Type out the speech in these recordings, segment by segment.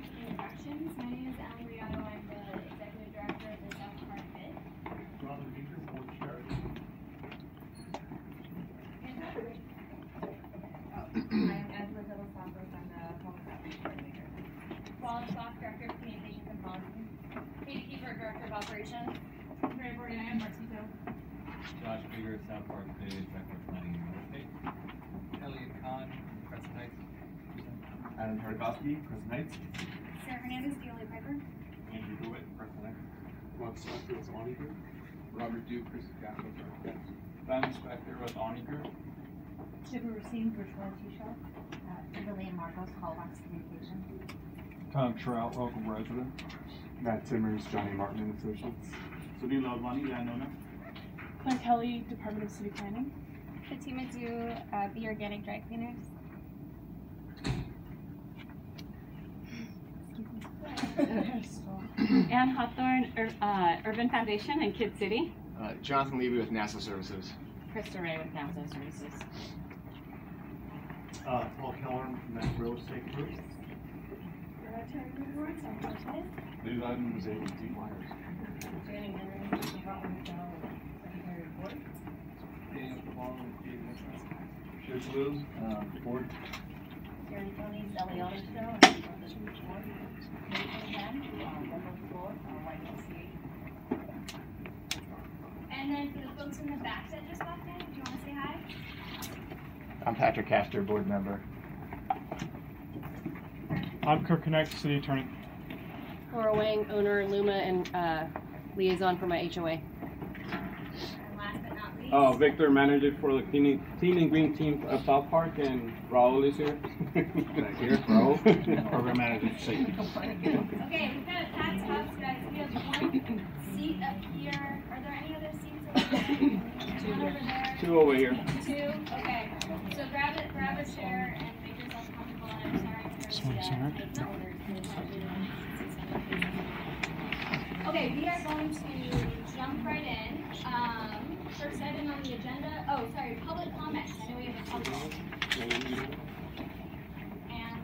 quick introductions. My name is Ellen Riotto. I'm the executive director of the South Park Bid. Robin Bieker, board chair. I'm Angela De Los Santos, I'm the public outreach coordinator. Wallace Goff, director of communications and policy. Katie Kiefer, director of operations. Mary Bordenaya, Martino. Josh Bigger, South Park Day, Director of Planning and Real Estate. Elliot Kahn, Crescent Heights. Adam Hardikoski, Crescent Heights. Sarah Hernandez, DLA Piper. Andrew DeWitt, Crescent Heights. Mark Sutton with Group. Robert Duke, Chris Capital Architects. Van Inspector with Awney Group. Shiva Racine, Virtual Tea Shop. Kimberly and Marcos, Hallbox Communication. Tom Trout, local resident. Matt Timmers, Johnny Martin and Associates. Sunil Lalwani, landowner. Claire Kelly, Department of City Planning. Fatima Du, uh, Be Organic Dry Cleaners. Ann Hawthorne, Ur- uh, Urban Foundation in Kid City. Uh, Jonathan Levy with NASA Services. Krista Ray with NASA Services. Uh, Paul Keller, Mass Real Estate Group. Liz Ivan was able to do wires. Fanning Henry, Department of Secretary of Board. Daniel Cavallo with Dave Mitchell. Chris Lewis, uh, board. Karen Tony, Sally Ottersville, and Coalition Board. Nathan Ham, member of the board, YMCA. And then for the folks in the back that just walked in, do you want to say hi? I'm Patrick Castor, board member. I'm Kirk Connect, city attorney. Laura Wang, owner, Luma, and uh, liaison for my HOA. And last but not least. Uh, Victor, manager for the cleaning, clean and green team of South Park, and Raul is here. Here, Raul, program manager for safety. Okay, we've got a packed house, guys. We have one seat up here. Are there any other seats over there? One over there. Two over here. Two? Okay. So grab it, grab a chair and make yourself comfortable. And I'm sorry for This one, the, sorry. uh, the orders. Okay, we are going to jump right in. Um, first item on the agenda. Oh, sorry, public comments. I know we have a couple. Anne?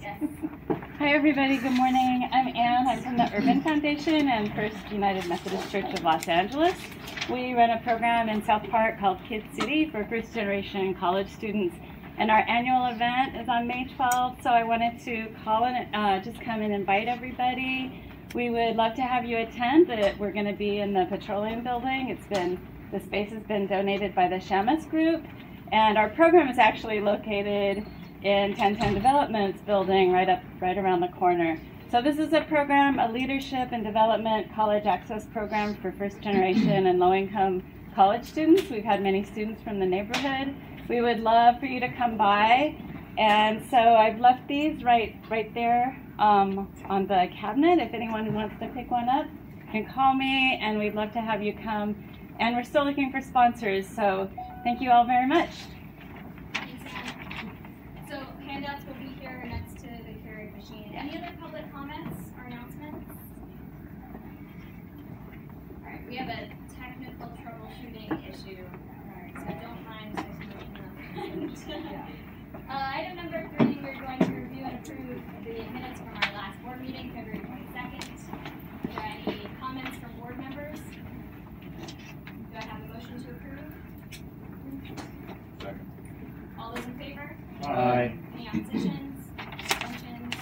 Yes. Hi, everybody. Good morning. I'm Ann. I'm from the Urban Foundation and First United Methodist Church of Los Angeles. We run a program in South Park called Kid City for first generation college students. And our annual event is on May 12th, so I wanted to call and uh, just come and invite everybody. We would love to have you attend. That we're going to be in the Petroleum Building. It's been the space has been donated by the Shamus Group, and our program is actually located in 1010 Developments building right up right around the corner. So this is a program, a leadership and development college access program for first generation and low income college students. We've had many students from the neighborhood. We would love for you to come by. And so I've left these right right there um, on the cabinet. If anyone wants to pick one up, you can call me and we'd love to have you come. And we're still looking for sponsors. So thank you all very much. So handouts will be here next to the Keurig machine. Any other public comments or announcements? All right, we have a technical troubleshooting issue, so don't mind them. Uh, item number three, we're going to review and approve the minutes from our last board meeting, February twenty-second. Are there any comments from board members? Do I have a motion to approve? Second. All those in favor? Aye. Any oppositions, abstentions,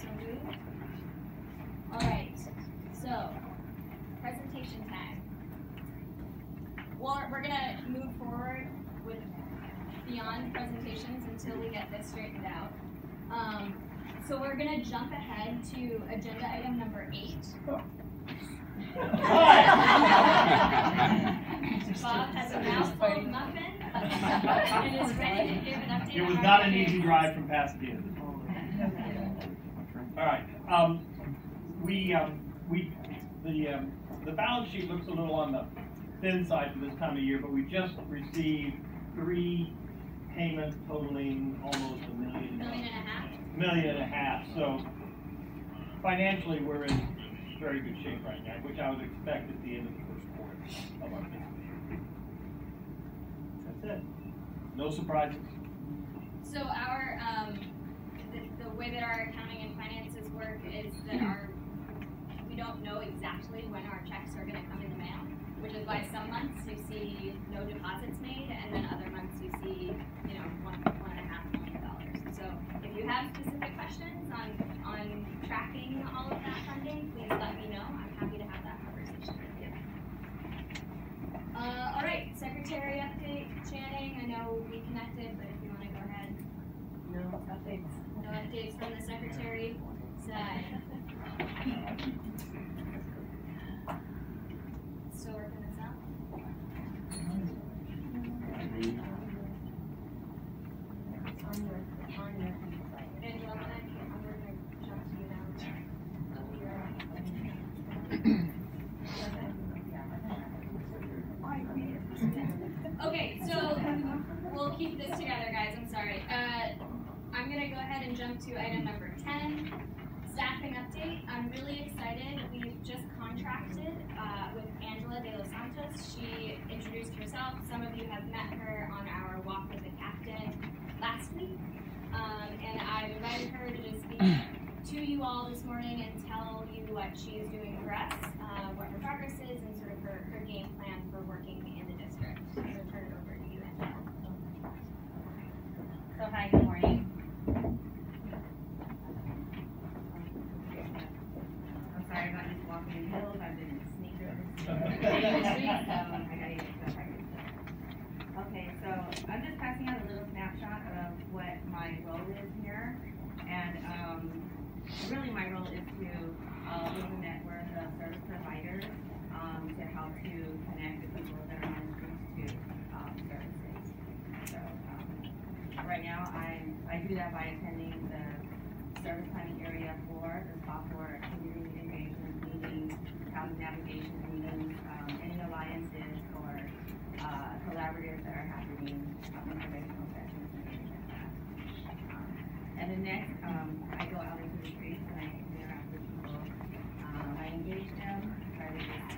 so moved? Alright, so, presentation time. Well, we're gonna move forward with beyond presentations until we get this straightened out. Um, so we're gonna jump ahead to agenda item number eight. Bob has a mouthful of muffin and is ready to give an update. It was our not an budget. easy drive from Pasadena. All right, um, we, um, we, the, um, the balance sheet looks a little on the thin side for this time of year, but we just received three payments totaling almost a million. Million and a half? Million and a half, so financially, we're in very good shape right now, which I would expect at the end of the first quarter of our fiscal year. That's it. No surprises. So our, um, the, the way that our accounting and finances work is that our, we don't know exactly when our checks are gonna come in the mail, which is why some months you see no deposits made, and then other months see, you know, one, one and a half million dollars. So if you have specific questions on, on tracking all of that funding, please let me know. I'm happy to have that conversation with you. Uh, all right, secretary update, Channing, I know we connected, but if you wanna go ahead. No updates. No updates from the secretary side. Still working this out? On your, on your site. Angela, I'm gonna, I'm gonna jump to you now. Okay, so we'll keep this together, guys. I'm sorry. Uh, I'm gonna go ahead and jump to item number 10, staffing update. I'm really excited. We've just contracted uh, with Angela De Los Santos. She introduced herself. Some of you have met her on our walk with the captain last week. Um, and I've invited her to just speak to you all this morning and tell you what she is doing for us, uh, what her progress is, and sort of her, her game plan for working in the district. So I'm gonna turn it over to you, Angela. So hi, good morning. I'm sorry about just walking in hills, I've been in sneakers. so I gotta get to practice. Okay, so I'm just passing out a little snapshot of what my role is here. And, um, really my role is to, uh, build a network of service providers, um, to help to connect the people that are on the streets to, um, services. So, um, right now, I'm, I do that by attending the service planning area for the software community engagement meetings, housing navigation meetings, um, any alliances or, uh, collaboratives that are happening, um, informational sessions and things like that. Um, And then next, um, I go out into the streets and I interact with people. Um, I engage them, try to just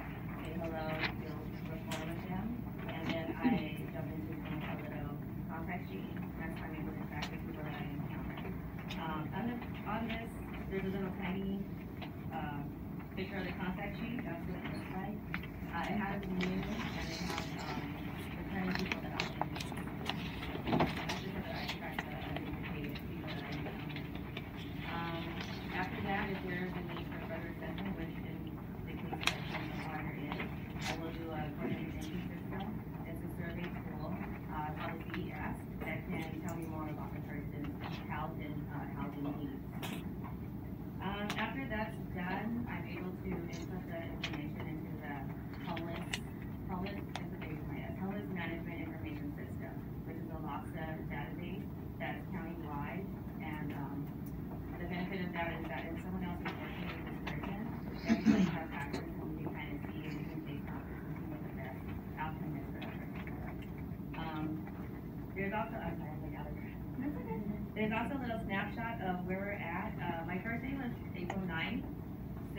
say hello, build rapport with them, and then I jump into some a little contact sheet. That's how I'm able to interact with people that I encounter. Um, on this, on this, there's a little tiny, um, picture of the contact sheet, that's what it looks like. Uh, it has new and it has, um, returning people that I've been. That's just so that I try to identify people that I encounter. Um, after that, if there is a need for further assessment, which in the case that I'm required is, I will do a coordinated entry system. It's a survey tool, uh, called CES, that can tell me more about the person's health and, uh, housing needs. Um, after that's done, I'm able to input the information into the homeless, homeless, information, homeless management information system, which is a LAHSA database that's countywide. And, um, the benefit of that is that if someone else is working with this person, everybody has access and we can kind of see and we can take contact and see what the best outcome is for that person. Um, there's also, I'm sorry, I got it. There's also a little snapshot of where we're at. Uh, my first day was April 9th.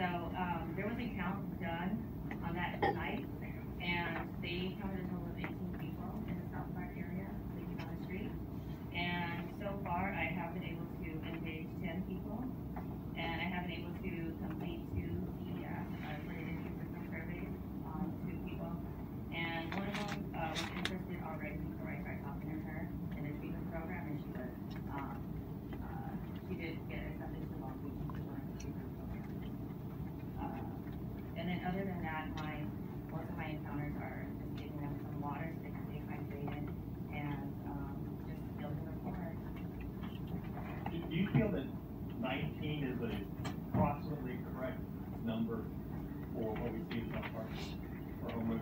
So, um, there was a count done on that night, and they counted a total of 18 people in the South Park area sleeping on the street. And so far, I have been able to engage 10 people, and I have been able to complete two uh, related to system surveys on two people. And one of them, uh, was interested already before I tried talking to her in the treatment program, and she was, um, uh, she did get accepted to Long Beach, and she wanted the treatment program. Uh, and then other that, my, most of my encounters are just giving them some water, so they can stay hydrated, and, um, just building rapport. Do do you feel that nineteen is a approximately correct number for what we see in South Park for homeless?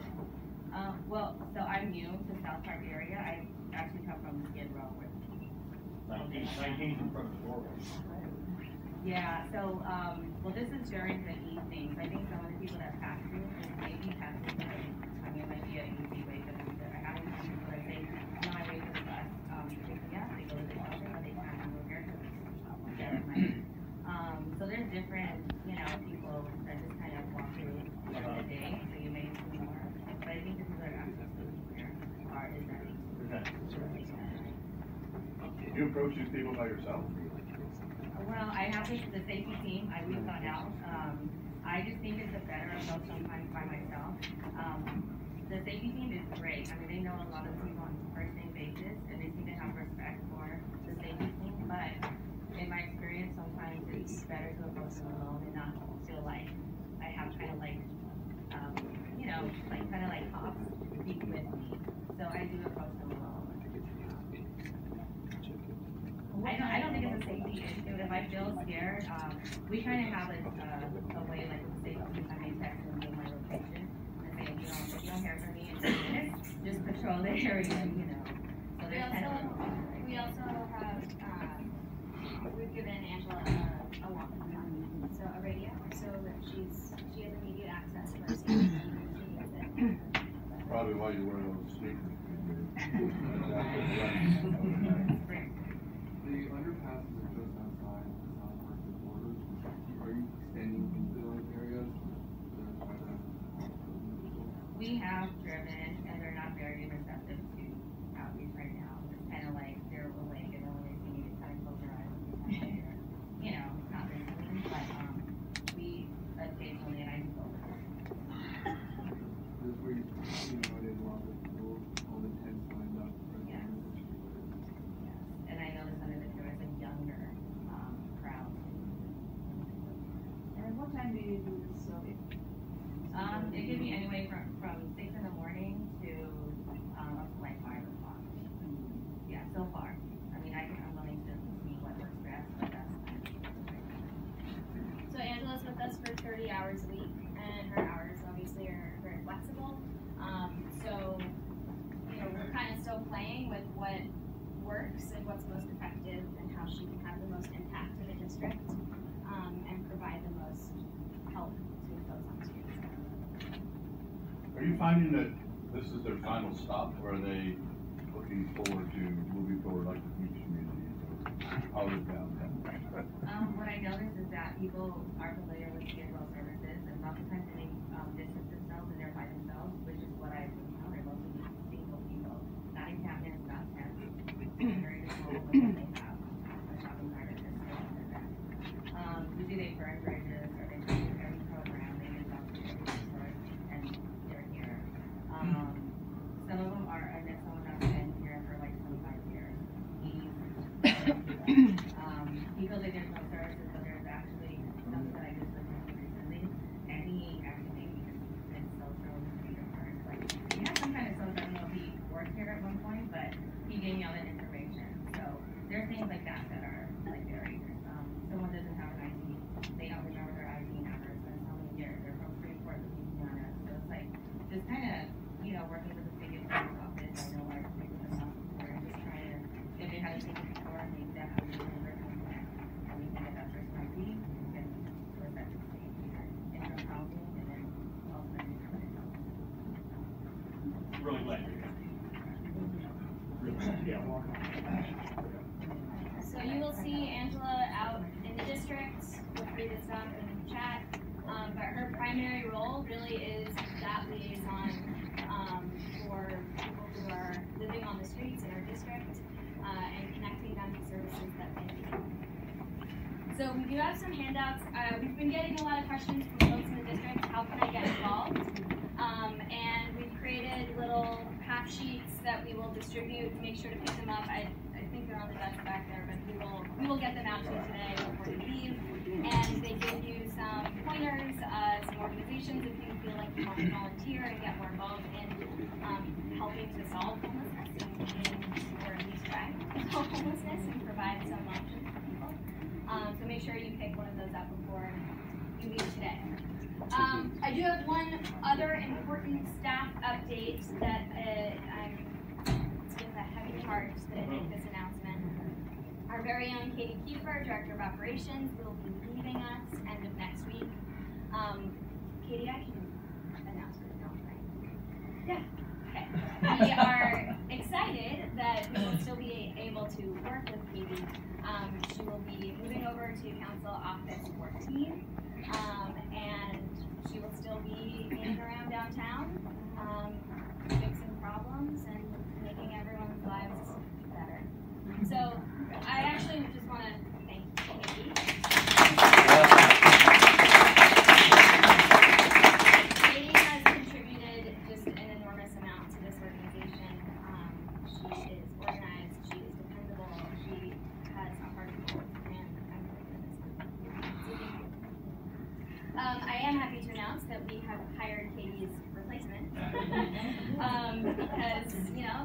Um, well, so I'm new to South Park area, I actually come from Skid Row, where Nineteen, nineteen in front of the doorway. Yeah, so, um, well, this is during the evenings. I think some of the people that pass through, maybe pass through, I mean, it might be an easy way for them to, I haven't seen people that say, no, I wait for the bus, um, to pick me up, they go to the shelter, but they can't go here because it's, um, dead at night. Um, so there's different, you know, people that just kind of walk through during the day, so you may see more. But I think this is that are actually here are, is that- Do you approach these people by yourself? Well, I have the safety team, I on out, um, I just think it's a better approach sometimes by myself. Um, the safety team is great, I mean, they know a lot of people on first name basis, and they seem to have respect for the safety team, but in my experience, sometimes it's better to approach them alone and not feel like I have kind of like, um, you know, like, kind of like cops with me, so I do approach them alone. I don't, I don't think it's a safety issue. If I feel scared, um, we kind of have a, uh, a way, like, with safety, I may text them, give my location, and say, you know, if you don't hear from me in two minutes, just patrol the area, you know. So We there's kind also, of. we also have, um, we've given Angela a, a walk, so a radio, so that she's, she has immediate access to our safety when she needs it. Probably why you wear those sneakers. Underpasses are just outside the South. Are you extending into those areas? We have driven, and they're not very receptive to outreach right now. It's kind of like they're awake, and then when they see me, they kind of close their eyes. and kind of hear, You know, not listening, but, um, we occasionally, and I do go with them. This is where you, you know, they love it, all all the tents lined up. right Yes. there. And I noticed under the there was a younger, um, crowd. And what time do you do this, so if? Um, it could be anyway from, from six in the morning to, um, up to like five o'clock. Yeah, so far. I mean, I, I'm willing to see what works best, but that's. So Angela's with us for thirty hours a week, and her hours obviously are very flexible. Um, so, you know, we're kind of still playing with what works and what's most effective and how she can have the most impact in the district, um, and provide the most help to those on the streets. Are you finding that this is their final stop, or are they looking forward to moving forward like the beach communities or out of downtown? Um, what I noticed is that people are familiar with Skid Row services, and lots of times they, um, themselves and they're by themselves, which is what I've encountered, most of these single people, not encampments, not tents, very small, but then they have a shopping cart and just go under that. Um, usually they burn bridges, or they do every program, they use out to every resort, and they're here. Um, some of them are, I met someone that's been here for like twenty-five years, he's, um, he feels like there's no services, but there's actually something that I just looked into recently, and he actually made me just his social media first, like, he had some kind of social, I don't know if he worked here at one point, but he gave me all that information, so there's things like that that are like very, um, someone doesn't have an ID, they don't remember their ID number, it's been so many years, they're from Freeport, Louisiana, so it's like, just kinda, you know, working with the city attorney's office, I know our people in the office, we're just trying to, if they had a ticket before, make that have a number, and we can get that person ID, and get to a second stage, interim housing, and then ultimately permanent housing. Really glad you're here. Yeah, walk on. So you will see Angela out in the district, feel free to stop and chat. Um, but her primary role really is that liaison, um, for people who are living on the streets in our district, uh, and connecting them to services that they need. So we do have some handouts. Uh, we've been getting a lot of questions from folks in the district, how can I get involved? Um, and we've created little half sheets that we will distribute, make sure to pick them up. I, I think they're on the desk back there, but we will, we will get them out to you today before you leave. And they give you some pointers, uh, some organizations if you feel like you want to volunteer and get more involved in, um, helping to solve homelessness and, or at least try to solve homelessness and provide some options for people. Um, so make sure you pick one of those up before you leave today. Um, I do have one other important staff update that uh, a heavy that I make this announcement. Our very own Katie Kiefer, Director of Operations, will be leaving us end of next week. Um, Katie, I can announce it now, right? Yeah. Okay. We are excited that we will still be able to work with Katie. Um, she will be moving over to Council Office 14, um, and she will still be in and around downtown, um, fixing problems and lives better. So I actually just want to thank Katie um, because, you know,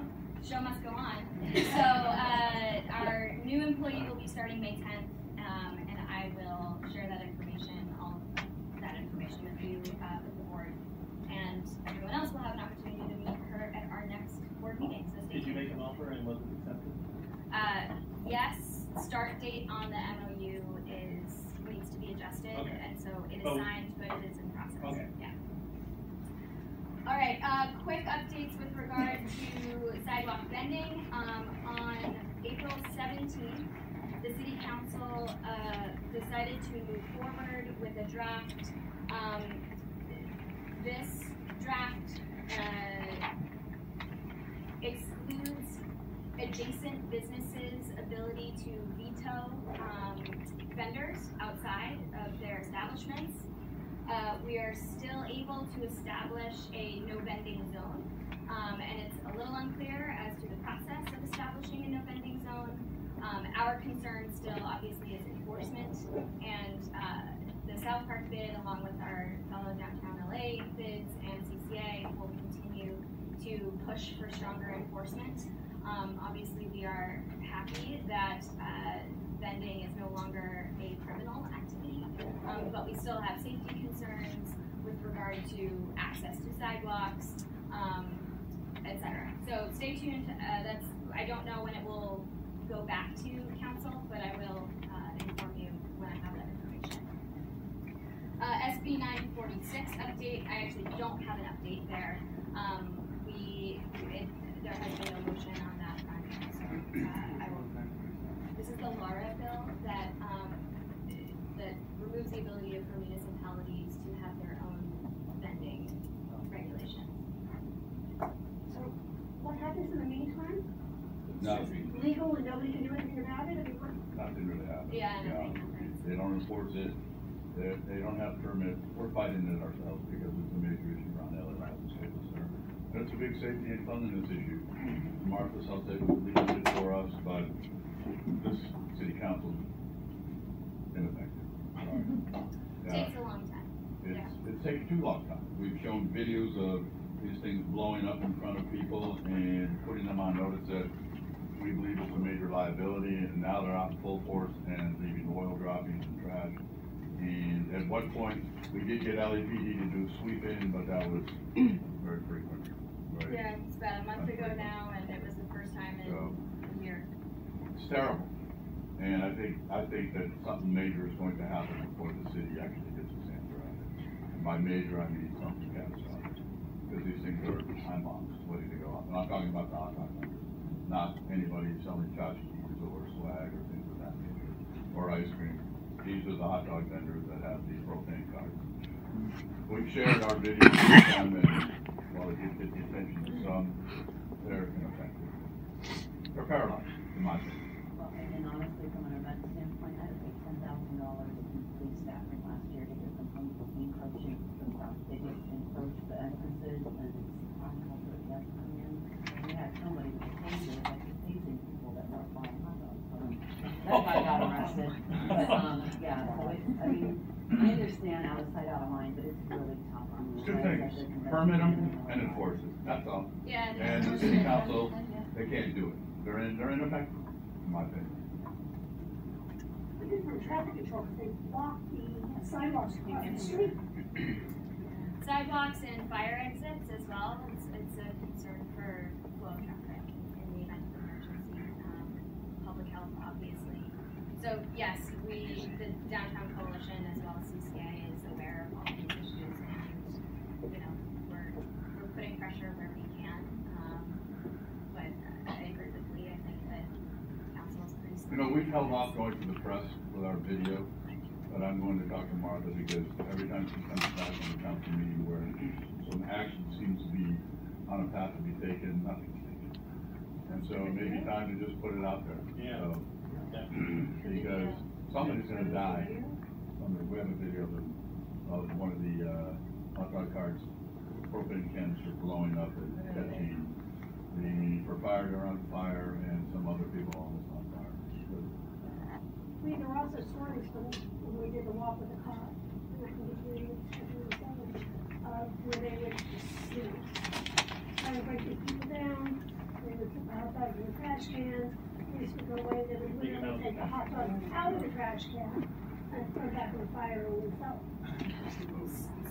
show must go on. So, uh, our new employee will be starting May tenth, um, and I will share that information, all that information with you, uh, with the board. And everyone else will have an opportunity to meet her at our next board meeting, so Did you make an offer and was it accepted? Uh, yes, start date on the MOU is, needs to be adjusted, Okay. and so it is Oh. signed, but it is in process. Okay. All right, uh, quick updates with regard to sidewalk vending. Um, on April seventeenth, the city council, uh, decided to move forward with a draft. Um, this draft, uh, excludes adjacent businesses' ability to veto um, vendors outside of their establishments. Uh, we are still able to establish a no vending zone, um, and it's a little unclear as to the process of establishing a no vending zone. Um, our concern still obviously is enforcement, and uh, the South Park bid, along with our fellow downtown LA bids and CCA, will continue to push for stronger enforcement. Um, obviously, we are happy that uh, vending is no longer a criminal activity, um, but we still have safety concerns with regard to access to sidewalks, um, et cetera. So stay tuned. Uh, that's I don't know when it will go back to council, but I will uh, inform you when I have that information. Uh, SB 946 update. I actually don't have an update there. Um, we it, there has been no motion on that front, so uh, I will. This is the Lara bill that um, that removes the ability for municipalities to have their own vending regulations. So what happens in the meantime? Nothing, Legal and nobody can do anything about it? I mean, what? nothing really happens. Yeah, nothing happens. They don't enforce it, they, they don't have permits, we're fighting it ourselves because it's a major issue around LA Rapid State Concern. And it's a big safety and cleanliness issue. Martha Southside leads it for us, but this city council ineffective. Sorry. Yeah. Takes a long time. It's, it's taken too long time. We've shown videos of these things blowing up in front of people and putting them on notice that we believe it's a major liability, and now they're out in full force and leaving oil droppings and trash. And at one point, we did get LAPD to do a sweep in, but that was very frequent. Right? Yeah, it's about a month ago now, and it was the first time in So- a year. It's terrible. And I think, I think that something major is going to happen before the city actually gets its hands around it. By major, I mean something catastrophic. Because these things are time bombs waiting to go off. And I'm talking about the hot dog vendors, not anybody selling tchotchkes or swag or things of that nature, or ice cream. These are the hot dog vendors that have the propane cards. We've shared our videos with them and while it did get the attention of some, they're ineffective. They're paralyzed, in my opinion. Well, and and honestly, from an event standpoint, I had to pay ten thousand dollars in police staffing last year to get them from encroaching, they just encroach the entrances and it's possible for the guests to come in. And we had somebody with a taser, like tasing people that weren't buying hot dogs. So That guy got arrested, but, um, yeah, so it's, I mean, I understand out of sight, out of mind, but it's really tough on the. Two things, permit them and enforce it, that's all. Yeah. And the city council, they can't do it. They're in, they're ineffective, in my opinion. We from traffic control, because they block the sidewalks across the street. Sidewalks and fire exits as well, it's, it's a concern for flow of traffic in the event of emergency, um, public health, obviously. So, yes, we, the downtown coalition as well as CCA is aware of all these issues and, you know, we're, we're putting pressure where we can. Um, but I agree with Lee, I think that council is pretty. You know, we've held off going to the press with our video, but I'm going to talk to Martha because every time she comes back from the council meeting where some action seems to be on a path to be taken, nothing's taken. And so it may be time to just put it out there. Yeah. So, Because somebody's gonna die. Somebody, we have a video of, of one of the, uh, hot dog carts, propane canister blowing up and catching the proprietor on fire and some other people almost on fire. We, there were also stories from, when we did the walk with the cop, and I can give uh, where they would, you know, try to break these in the trash can. We used to go away, then we would only take the hot dogs out of the trash can and throw it back in the fire and we sell.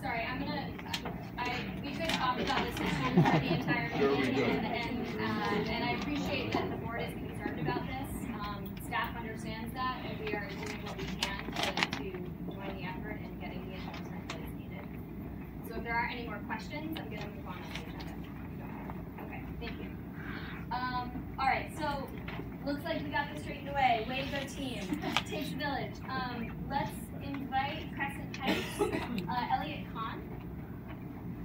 Sorry, I'm gonna, I, we could talk about this issue for the entire Sure meeting, and, and, uh, and I appreciate that the board is concerned about this. Staff understands that, and we are doing what we can to, to join the effort in getting the enforcement that is needed. So if there aren't any more questions, I'm gonna move on to the agenda. Okay, thank you. Um, all right, so, looks like we got this straightened away. Way to go, team. Takes a village. Um, let's invite Crescent Heights, uh, Elliot Kahn,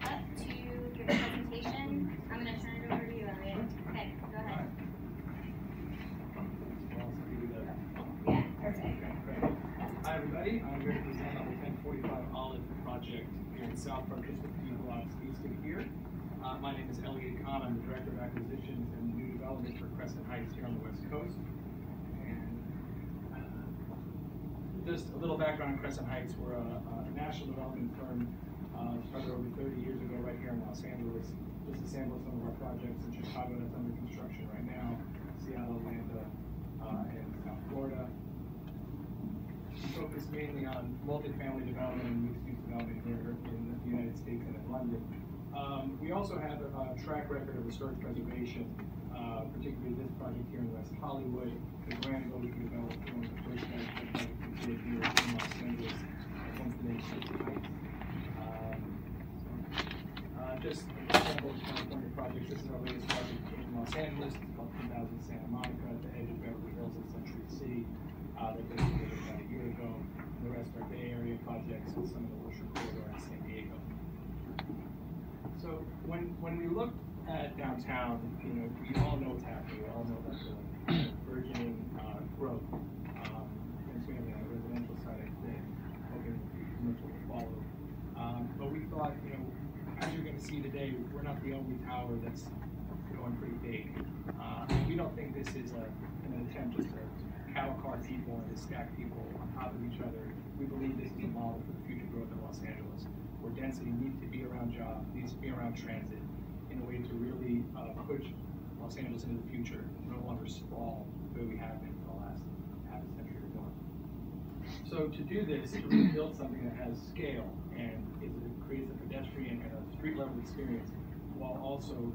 up to give a presentation. I'm gonna turn it over to you, Elliot. Okay, go ahead. Yeah, perfect. Hi, everybody. I'm here to present on the 1045 Olive project in South Park, just a few blocks east of here. Uh, my name is Elliot Kahn. I'm the Director of Acquisitions and New Development for Crescent Heights here on the West Coast. And uh, just a little background on Crescent Heights. We're a, a national development firm uh, started over 30 years ago right here in Los Angeles. Just to sample some of our projects in Chicago that's under construction right now, Seattle, Atlanta, uh, and South Florida focus mainly on multifamily development and mixed-use development here in the United States and in London. Um, we also have a, a track record of historic preservation, uh, particularly this project here in West Hollywood, the Granville developed, one of the first projects we did here in Los Angeles, the Crescent Heights. Um, uh, just a sample of California projects. This is our latest project in Los Angeles. It's called 10,000 Santa Monica at the edge of Beverly Hills and Century City. That they did about a year ago. The rest are Bay Area projects and some of the Wilshire Corridor in San Diego. So when when we look at downtown, you know, we all know what's happening. We all know that the burgeoning uh, growth, um, and on the residential side, I think, hoping commercial will follow. Um, but we thought, you know, as you're going to see today, we're not the only tower that's going pretty big. Uh, we don't think this is a, an attempt just to cattle car people and to stack people on top of each other. We believe this is a model for the future growth of Los Angeles, where density needs to be around jobs, needs to be around transit, in a way to really uh, push Los Angeles into the future, no longer sprawl the way we have been for the last half a century or more. So to do this, to really build something that has scale and is, creates a pedestrian and a street level experience, while also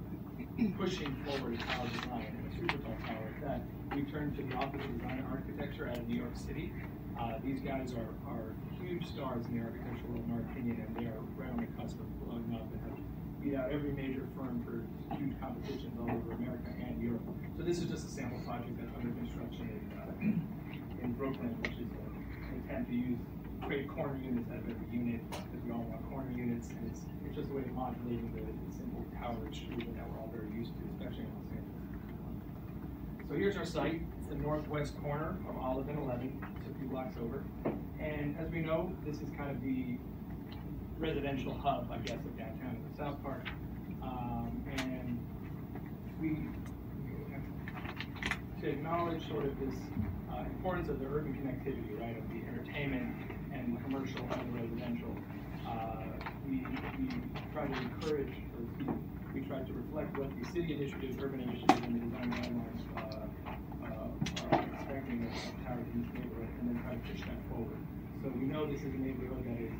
pushing forward tower design and a super tall tower at that, we turned to the Office of Design and Architecture out of New York City. Uh, these guys are, are huge stars in the architectural world, in our opinion, and they are right on the cusp of blowing up and have beat out every major firm for huge competitions all over America and Europe. So this is just a sample project that's under construction in, uh, in Brooklyn, which is an attempt to use create corner units out of every unit, because we all want corner units, and it's, it's just a way of modulating the, the simple tower extrusion that we're all very used to, especially in Los Angeles. So here's our site. It's the northwest corner of Olive and 11, just a few blocks over. And as we know, this is kind of the residential hub, I guess, of downtown the South Park. Um, and we to acknowledge sort of this uh, importance of the urban connectivity, right, of the entertainment and commercial and residential. Uh, we, we try to encourage, or we, try to reflect what the city initiatives, urban initiatives, and the design guidelines uh, uh, are expecting of towers in this neighborhood, and then try to push that forward. So we know this is a neighborhood that is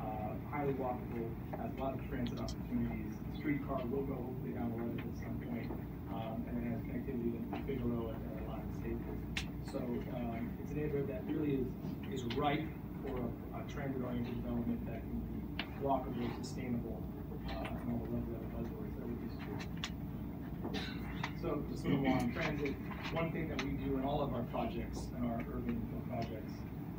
uh, highly walkable, has a lot of transit opportunities. The streetcar will go hopefully down the road at some point, um, and it has connectivity to Figueroa and a lot of the Staples. So um, it's a neighborhood that really is is ripe for a, a transit-oriented development that can be walkable, sustainable, uh, and all the that buzzwords that we're used to. So just little on transit. One thing that we do in all of our projects, in our urban projects,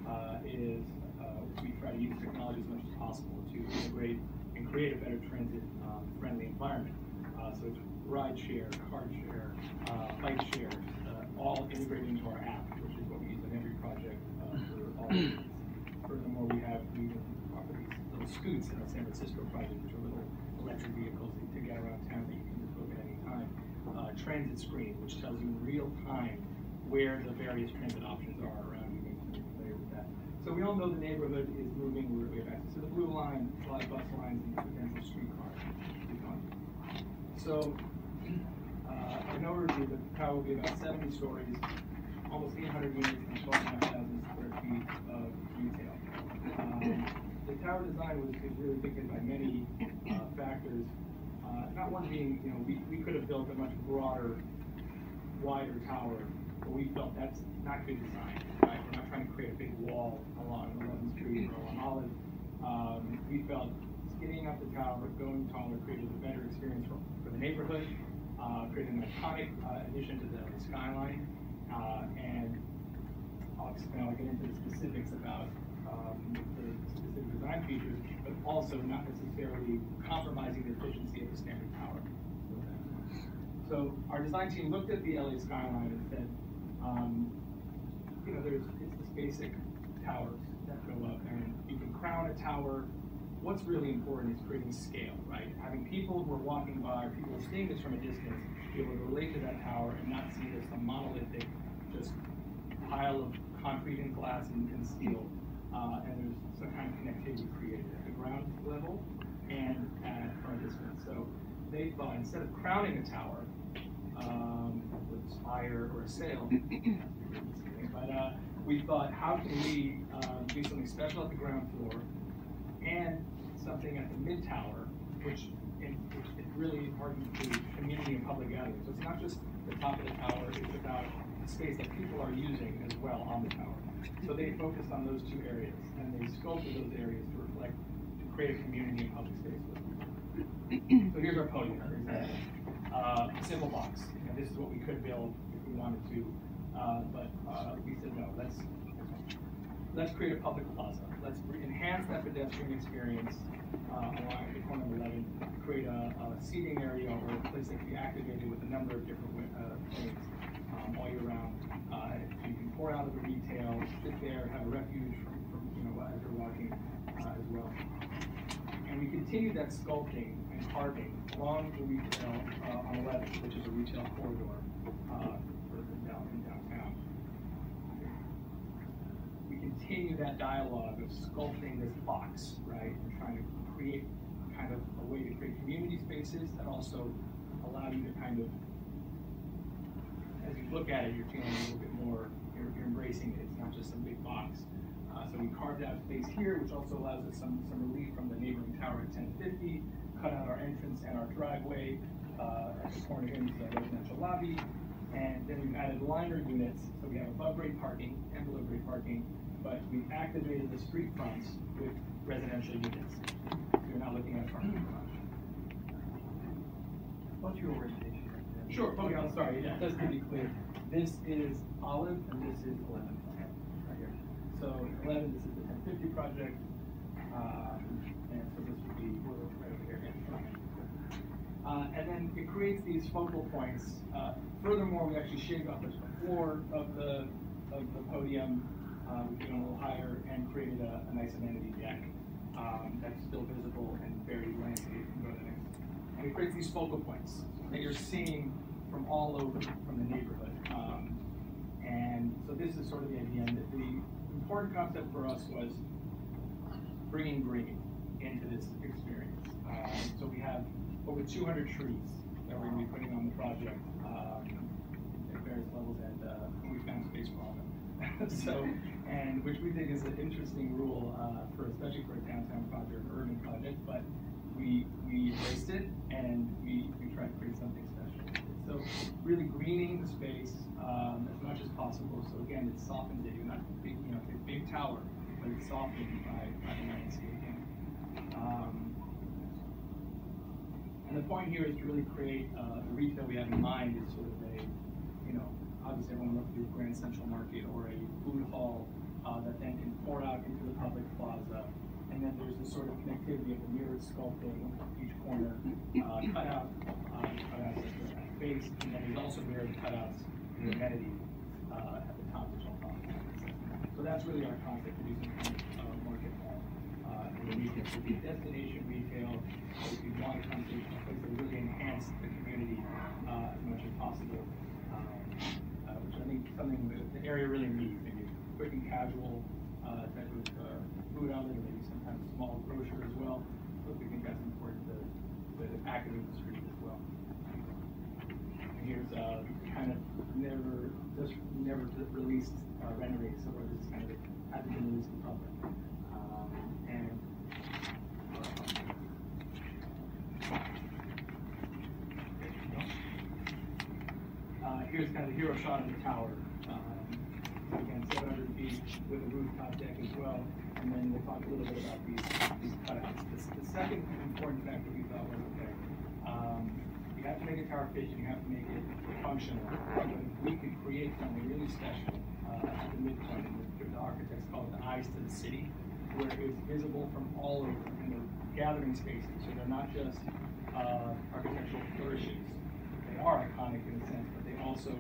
uh, is uh, we try to use technology as much as possible to integrate and create a better transit-friendly environment. Uh, so it's ride share, car share, uh, bike share, uh, all integrated into our app, which is what we use in every project uh, for all. of these. Furthermore, we have we even offer these little scoots in our San Francisco project, which are little electric vehicles to get around town that you can just book at any time. Uh, transit screen, which tells you in real time where the various transit options are around you. That. So we all know the neighborhood is moving. We have access the blue line, a lot of bus lines, and potential streetcars. So uh, an overview, the tower will be about seventy stories, almost eight hundred units and twelve and a half thousand square feet of retail. Um, the tower design was, was really dictated by many, uh, factors. Uh, not one being, you know, we, we could have built a much broader, wider tower, but we felt that's not good design, right? We're not trying to create a big wall along 11th Street or along Olive. Um, we felt skinnying up the tower, going taller, created a better experience for, for the neighborhood, uh, created an iconic uh, addition to the skyline, uh, and I'll, I'll get into the specifics about um, the specific design features, but also not necessarily compromising the efficiency of the standard tower. So our design team looked at the LA skyline and said, um, you know, there's it's this basic towers that go up, and you can crown a tower. What's really important is creating scale, right? Having people who are walking by, people seeing this from a distance, be able to relate to that tower and not see this a monolithic, just pile of concrete and glass and, and steel. Uh, and there's some kind of connectivity created at the ground level and at, from a distance. So they thought instead of crowning a tower um, with spire or a sail, but uh, we thought, how can we uh, do something special at the ground floor and something at the mid tower, which it really harkens to community and public gatherings. So it's not just the top of the tower; it's about the space that people are using as well on the tower. So they focused on those two areas, and they sculpted those areas to reflect, to create a community and public space so here's our podium, for example. Uh, simple box. Know, this is what we could build if we wanted to, uh, but uh, we said no. Let's let's create a public plaza. Let's enhance that pedestrian experience uh, along the corner of 11. Create a, a seating area or a place that can be activated with a number of different uh, things um, all year round. Uh, you can pour out of the retail, sit there, have a refuge from, from you know as you're walking uh, as well. And we continue that sculpting and carving along the retail uh, on 11, which is a retail corridor uh, for down in downtown. We continue that dialogue of sculpting this box, right, and trying to create kind of a way to create community spaces that also allow you to kind of, as you look at it, you're feeling a little bit more, you're, you're embracing it. It's not just some big box. Uh, so we carved out space here, which also allows us some, some relief from the neighboring tower at 1050, cut out our entrance and our driveway uh, at the corner into the residential lobby. And then we've added liner units, so we have above grade parking and below grade parking, but we've activated the street fronts with residential units. So you're not looking at a parking garage. What's your orientation? Sure, yeah, I'm sorry, yeah, just to be clear, this is Olive and this is Eleven, right here. So Eleven, this is the ten fifty project, um, and so this would be right over here. Uh, and then it creates these focal points. Uh, furthermore, we actually shaved off the floor of the, of the podium, uh, came a little higher and created a, a nice amenity deck, um, that's still visible and very landscape, and it creates these focal points that you're seeing from all over from the neighborhood. Um, and so this is sort of the idea. And the, the important concept for us was bringing green into this experience. Um, so we have over 200 trees that we're going to be putting on the project um, at various levels, and uh, we found space for all of them. so, and which we think is an interesting rule uh, for, especially for a downtown project, or urban project, but we we embraced it and we, we tried to create something special. So really greening the space um, as much as possible. So again, it softens it. You're not big, you know, it's a big tower, but it's softened by, by the landscaping. Um, and the point here is to really create uh, the retail we have in mind is sort of a, you know, obviously everyone look through Grand Central Market or a food hall uh, that then can pour out into the public plaza and then there's this sort of connectivity of the mirrored sculpting each corner, uh, cutout, uh, cutouts at the base, and then there's also mirrored cutouts in the amenities uh, at the top, which I'll talk about. So that's really our concept, do some kind of uh, market mall uh, in the retail. So be destination retail, if you want come to a place that really enhance the community uh, as much as possible, um, uh, which I think something that the area really needs, maybe quick and casual uh, type of uh, food outlet, maybe sometimes a small grocer as well. But we think that's important to, the street as well. And here's uh, kind of never, just never released, uh, so where this kind of hasn't been released the public. And, uh, here's kind of the hero shot of the tower. Um, again, seven hundred feet with a rooftop deck as well, and then we'll talk a little bit about these, these cutouts. The, the second important factor we thought was, okay, um, you have to make a tower efficient, you have to make it functional. But we could create something really special, uh, at the midpoint, the, the architects call it the eyes to the city, where it's visible from all over, and they're gathering spaces, so they're not just, uh, architectural flourishes. They are iconic in a sense, but they also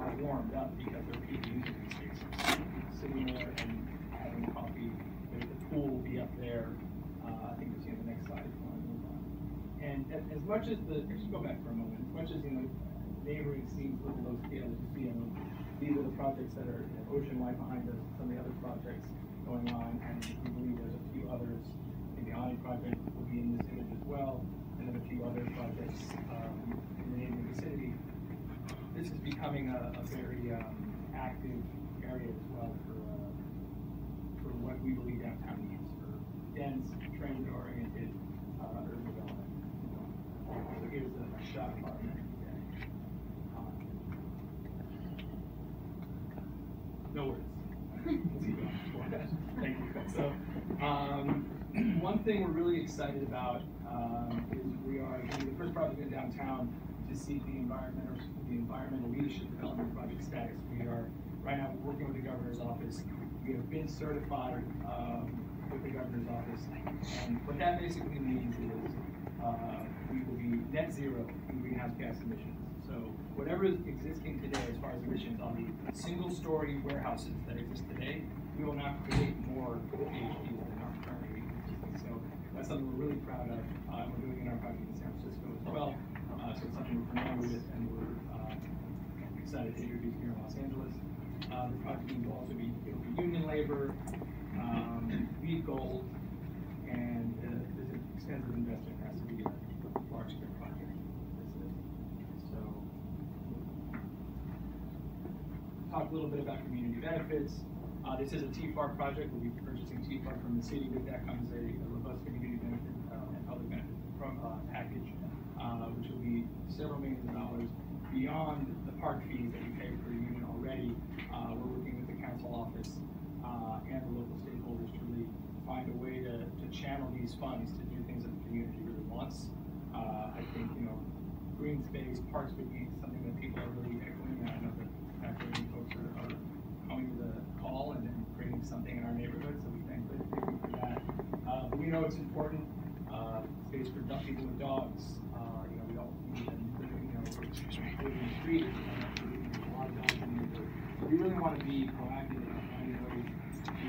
are warmed up because there are people using these spaces. There and having coffee, the pool will be up there, uh, I think see on the next slide. And as, much as the, just go back for a moment, as much as, you know, neighboring a little low scale, as you see, I these are the projects that are, you know, Oceanwide behind us, some of the other projects going on, and we believe there's a few others. I the Onni project will be in this image as well, and then a few other projects, um, in the neighboring vicinity. This is becoming a, a very, um, active area as well what we believe downtown needs, for dense, transit-oriented, uh, urban development. So here's a shot of our No words. Thank you. So, um, one thing we're really excited about, um, is we are, the first project in downtown to seek the environmental, the environmental leadership development project status. We are, right now, working with the governor's office. Have been certified, um, with the governor's office. And what that basically means is, uh, we will be net zero in greenhouse gas emissions. So whatever is existing today as far as emissions on the single-story warehouses that exist today, we will not create more PhDs than are currently existing. So that's something we're really proud of, uh, we're doing in our project in San Francisco as well. Uh, so it's something we're familiar with and we're, uh, excited to introduce here in Los Angeles. Uh, the project will also be union labor, um, LEED gold, and, uh, there's an extensive investment, has to be a large-scale project. This is- So, talk a little bit about community benefits. Uh, this is a TFAR project, we'll be purchasing TFAR from the city, but that comes a a robust community benefit, uh, and public benefit pro, uh, package, uh, which will be several millions of dollars beyond the park fees that we pay the unit already. Uh, we're the council office, uh, and the local stakeholders to really find a way to, to channel these funds to do things that the community really wants. Uh, I think, you know, green space, parks would be something that people are really echoing, I know that actually folks are, are coming to the call and then creating something in our neighborhood, so we thank, them- for that. Uh, we know it's important, uh, space for people with dogs, uh, you know, we don't need them you know, in the street, uh, there's a lot of dogs in the neighborhood. We really wanna be proactive in finding ways to,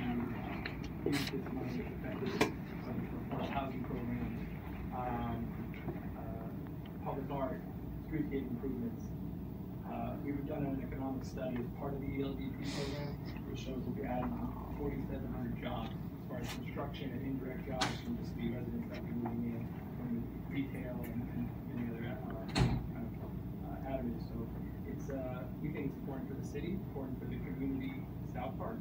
use this money effectively, for affordable housing programs, um, uh, public art, streetscape improvements. Uh, we've done an economic study as part of the ELDP program, which shows that we're adding forty-seven hundred jobs as far as construction and indirect jobs from just the residents that we're moving in from retail and, and many other, uh, kind of, uh, avenues. So uh, we think it's important for the city, important for the community South Park,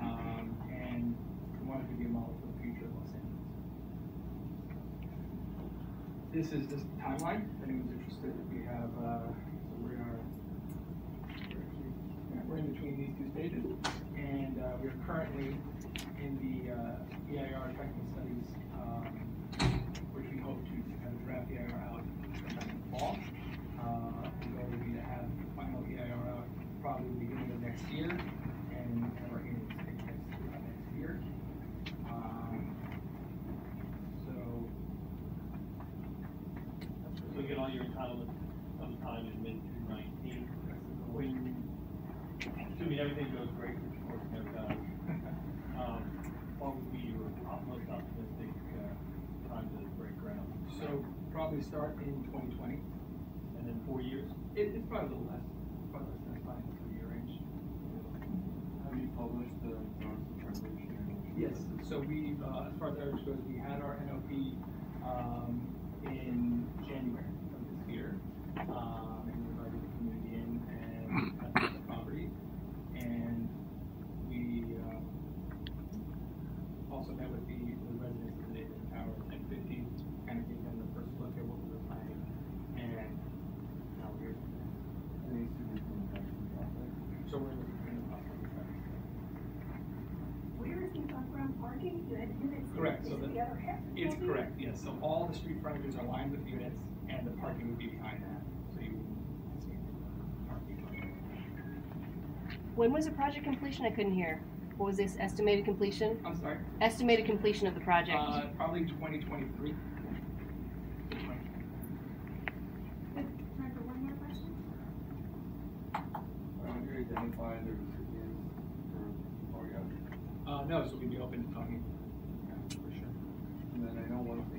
um, and we want it to be a model for the future of Los Angeles. This is just the timeline, if anyone's interested, we have, uh, so we are, we're in between these two stages, and, uh, we are currently in the, uh, EIR technical studies, um, probably the beginning of next year, and have our place uh, next year. Um, so, So get all your entitlements sometime in mid two nineteen. When, assuming everything goes great, which of course never does, um, what would be your most optimistic, uh, time to break ground? so probably start in twenty twenty. And then four years? It, it's probably a little less, probably less than five, three-year range. Have you published the notice of transition? Yes, so we, uh, as far as EIR goes, we had our NOP, um, in January of this year. Um, and we invited the community in, at the property. And we, um, also met with the, the residents of the neighboring tower at ten fifty, kind of gave them the first look at what we were planning. And now we're, so we're in the process of trying to Where is the above-ground parking? You had units. Correct, so Is the, the other half? it's building? correct, yes, so all the street frontages are lined with units, and the parking would be behind that, so you wouldn't see parking. When was the project completion? I couldn't hear. What was this estimated completion? I'm sorry? Estimated completion of the project. Uh, probably twenty twenty-three. Time for one more question? Are you identifying the recipients for, or yeah? Uh, no, so we'd be open to talking. Yeah, for sure. And then I know one thing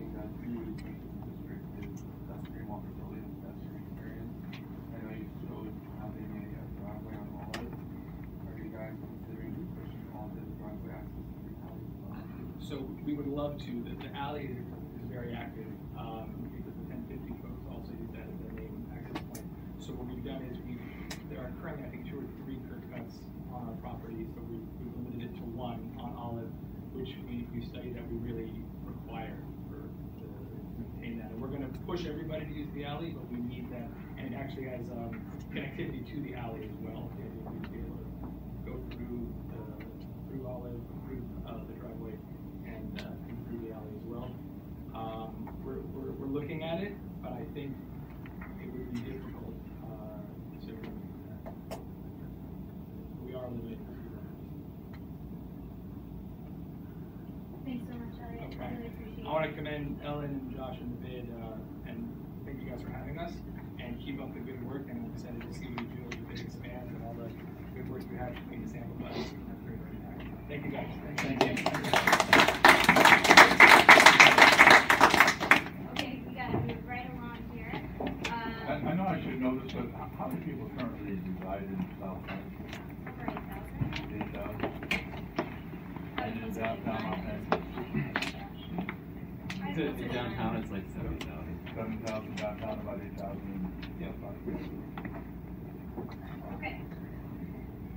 So we would love to, the, the alley is, is very active, um, because the ten fifty folks also use that as their main access point. So what we've done is we, there are currently, I think, two or three curb cuts on our property, so we, we limited it to one on Olive, which we, we studied that we really require for, to maintain that. And we're gonna push everybody to use the alley, but we need that, and it actually has, um, connectivity to the alley as well. Is to be able to go through the, through Olive, through, uh, the driveway, and, uh, and through the alley as well. Um, we're, we're, we're looking at it, but I think it would be difficult, uh, to, we are limited. Thanks so much, Elliot. Okay. Really appreciate it. I want to commend Ellen and Josh and the bid, uh, and thank you guys for having us, and keep up the good work, and I'm excited to see what you do with the bid expands and all the good work we have to between the sample bus. That's very, very nice. Thank you, guys. Thank you. Okay, we gotta move right along here. I, Um, I know I should know this, but how, how many people currently reside in South Bend? over eight thousand. Eight thousand? And in downtown Los Angeles? In downtown, it's like seventy thousand. Seven thousand downtown, about eight thousand. Yeah. Okay.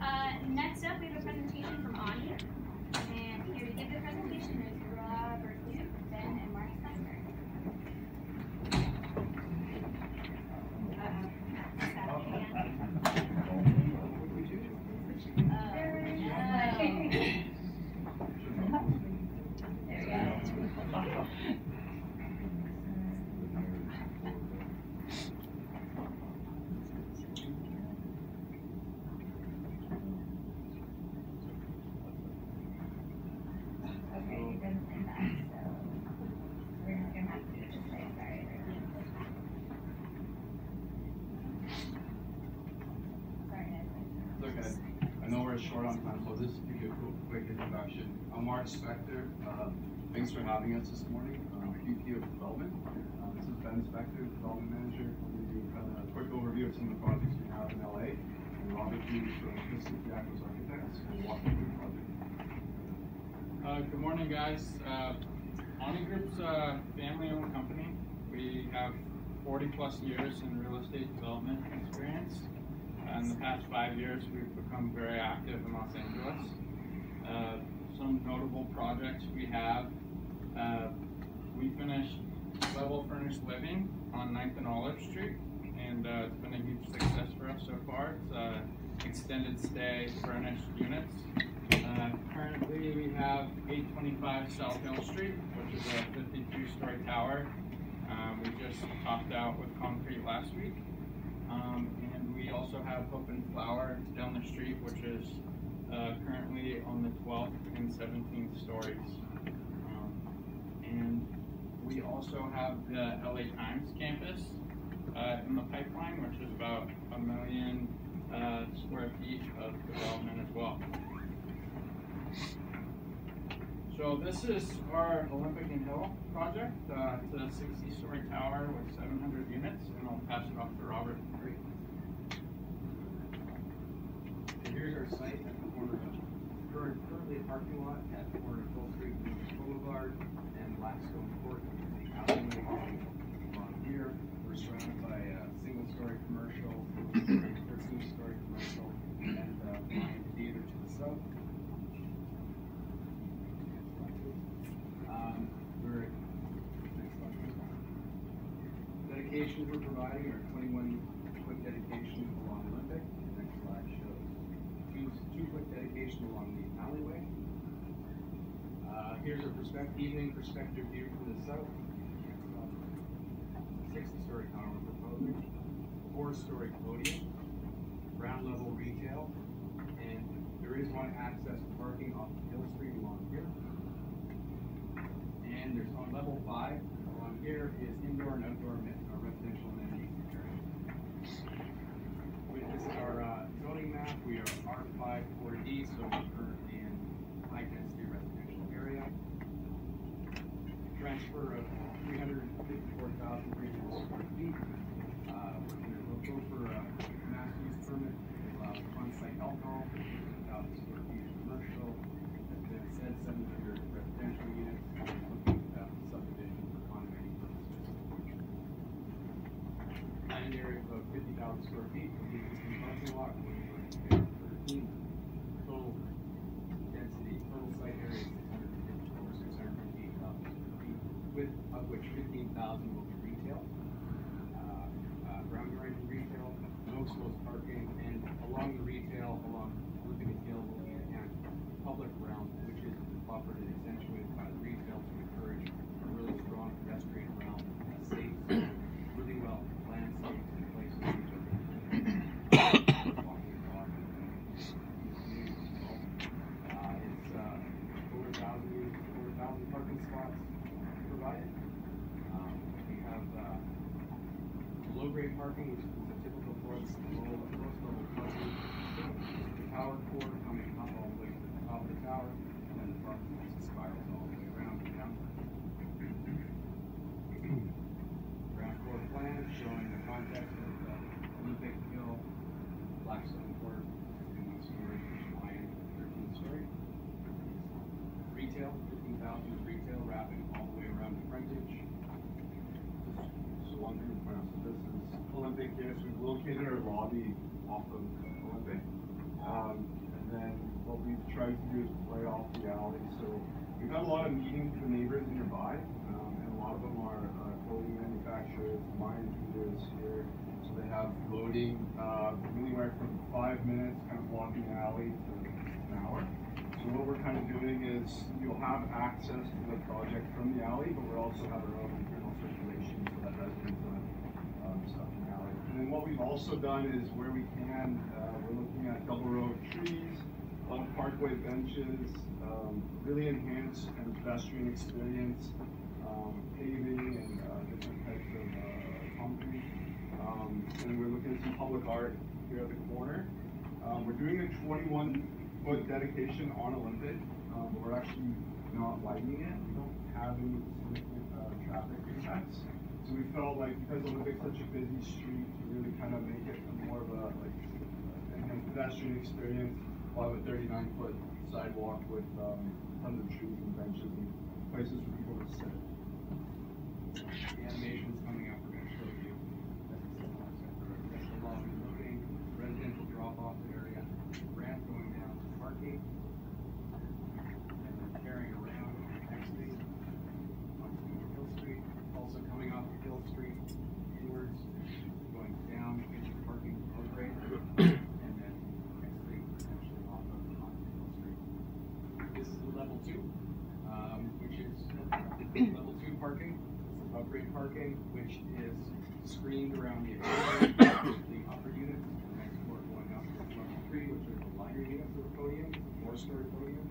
Uh, next up, we have a presentation from Onni. And here to give the presentation is Robert Luke, Ben, and Mark Spencer. Okay, it doesn't say that, so we're just gonna have to do it this way, sorry. Sorry, guys. Okay, I know we're short on time, so I'll just give you a quick, quick introduction. I'm Mark Spector, uh, thanks for having us this morning, I'm VP of Development. Uh, This is Ben Spector, Development Manager, I'm gonna do kind of a quick overview of some of the projects we have in LA. And Robert Hughes from Acros Architects, will walk through the project. Uh, good morning, guys. Uh, Onni Group's a family-owned company. We have 40-plus years in real estate development experience. In the past five years, we've become very active in Los Angeles. Uh, some notable projects we have, uh, we finished level furnished living on 9th and Olive Street, and uh, it's been a huge success for us so far. It's uh, extended stay furnished units. Uh, currently, we have 825 South Hill Street, which is a 52-story tower. Um, we just topped out with concrete last week. Um, and we also have Hope and Flower down the street, which is uh, currently on the 12th and 17th stories. Um, and we also have the LA Times campus uh, in the pipeline, which is about a million uh, square feet of development as well. So this is our Olympic and Hill project. Uh, it's a 60-story tower with 700 units, and I'll pass it off to Robert. So here's our site at the corner of, currently a parking lot at the corner of Full Street Boulevard and Blackstone Court here. We're surrounded by a single-story commercial, or two-story commercial, and a theater to the south. Um, we're, dedications we're providing are 21-foot dedication along Olympic. The next slide shows two, two quick along the alleyway. Here's a perspective, evening perspective view from the south. 60-story tower proposal, four-story podium, ground level retail, and there is one access parking off Hill Street along here. And there's on level five along here is indoor and outdoor uh, residential amenities. With this is our uh, zoning map. We are R5 4D, so we're in high density residential area. Transfer of 354,000 thousand square feet of commercial. As Ben said, seven hundred residential units, looking at subdivision for condominium purposes. Land area of about fifty thousand square feet, with the existing parking lot, we're going to get thirteen. Total density, total site area is six hundred and fifty, over six hundred and fifty thousand square feet, with, of which fifteen thousand will be retail. Uh, uh, ground oriented retail, no closed parking, and along the retail, along Olympic Hill will be a public realm, which is and accentuated by the retail to encourage a really strong pedestrian realm, a safe, really well and places for children. Walking dog. Uh, it's, uh, over a thousand, over a thousand parking spots provided. Um, we have, uh, low-grade parking, which is a typical Florence, low, lowest level parking. The tower core coming up all the way to the top of the tower, and then the parking also spirals all the way around and down. Ground floor plan showing the context of uh, Olympic Hill, Blackstone Court, fifteen story, Lion, thirteen story. Retail, fifteen thousand retail, wrapping all the way around the frontage. So one out, so this is Olympic, yes, we've located our lobby off of Olympic. Um, and then what we've tried to do is right off the alley, so we've had a lot of meetings with neighbors nearby, um, and a lot of them are, uh, clothing manufacturers, mine feeders here. So they have loading, uh, anywhere from five minutes, kind of blocking the alley to an hour. So what we're kind of doing is, you'll have access to the project from the alley, but we'll also have our own internal circulation so that residents don't um, stuff in the alley. And then what we've also done is where we can, uh, we're looking at double row trees, on parkway benches, um, really enhance kind of pedestrian experience, um, paving and, uh, different types of, uh, concrete. Um, and we're looking at some public art here at the corner. Um, we're doing a twenty-one foot dedication on Olympic, um, but we're actually not lighting it. We don't have any significant, uh, traffic impacts. So we felt like because Olympic's such a busy street, to really kind of make it more of a, like, pedestrian experience, while with thirty-nine foot sidewalk with, um, tons of trees and benches and places for people to sit. The animation's coming up, we're gonna show you. That's the residential drop-off area, ramp going down to parking. And then carrying around, exiting onto Hill Street, also coming off of Hill Street inwards, going down into parking road grade. And then exiting potentially off of, onto Hill Street. This is the level two, um, which is level two parking. This is upgrade parking, which is screened around the exterior, the upper units, the next floor going up to level three, which are the liner units of the podium, four-story podium.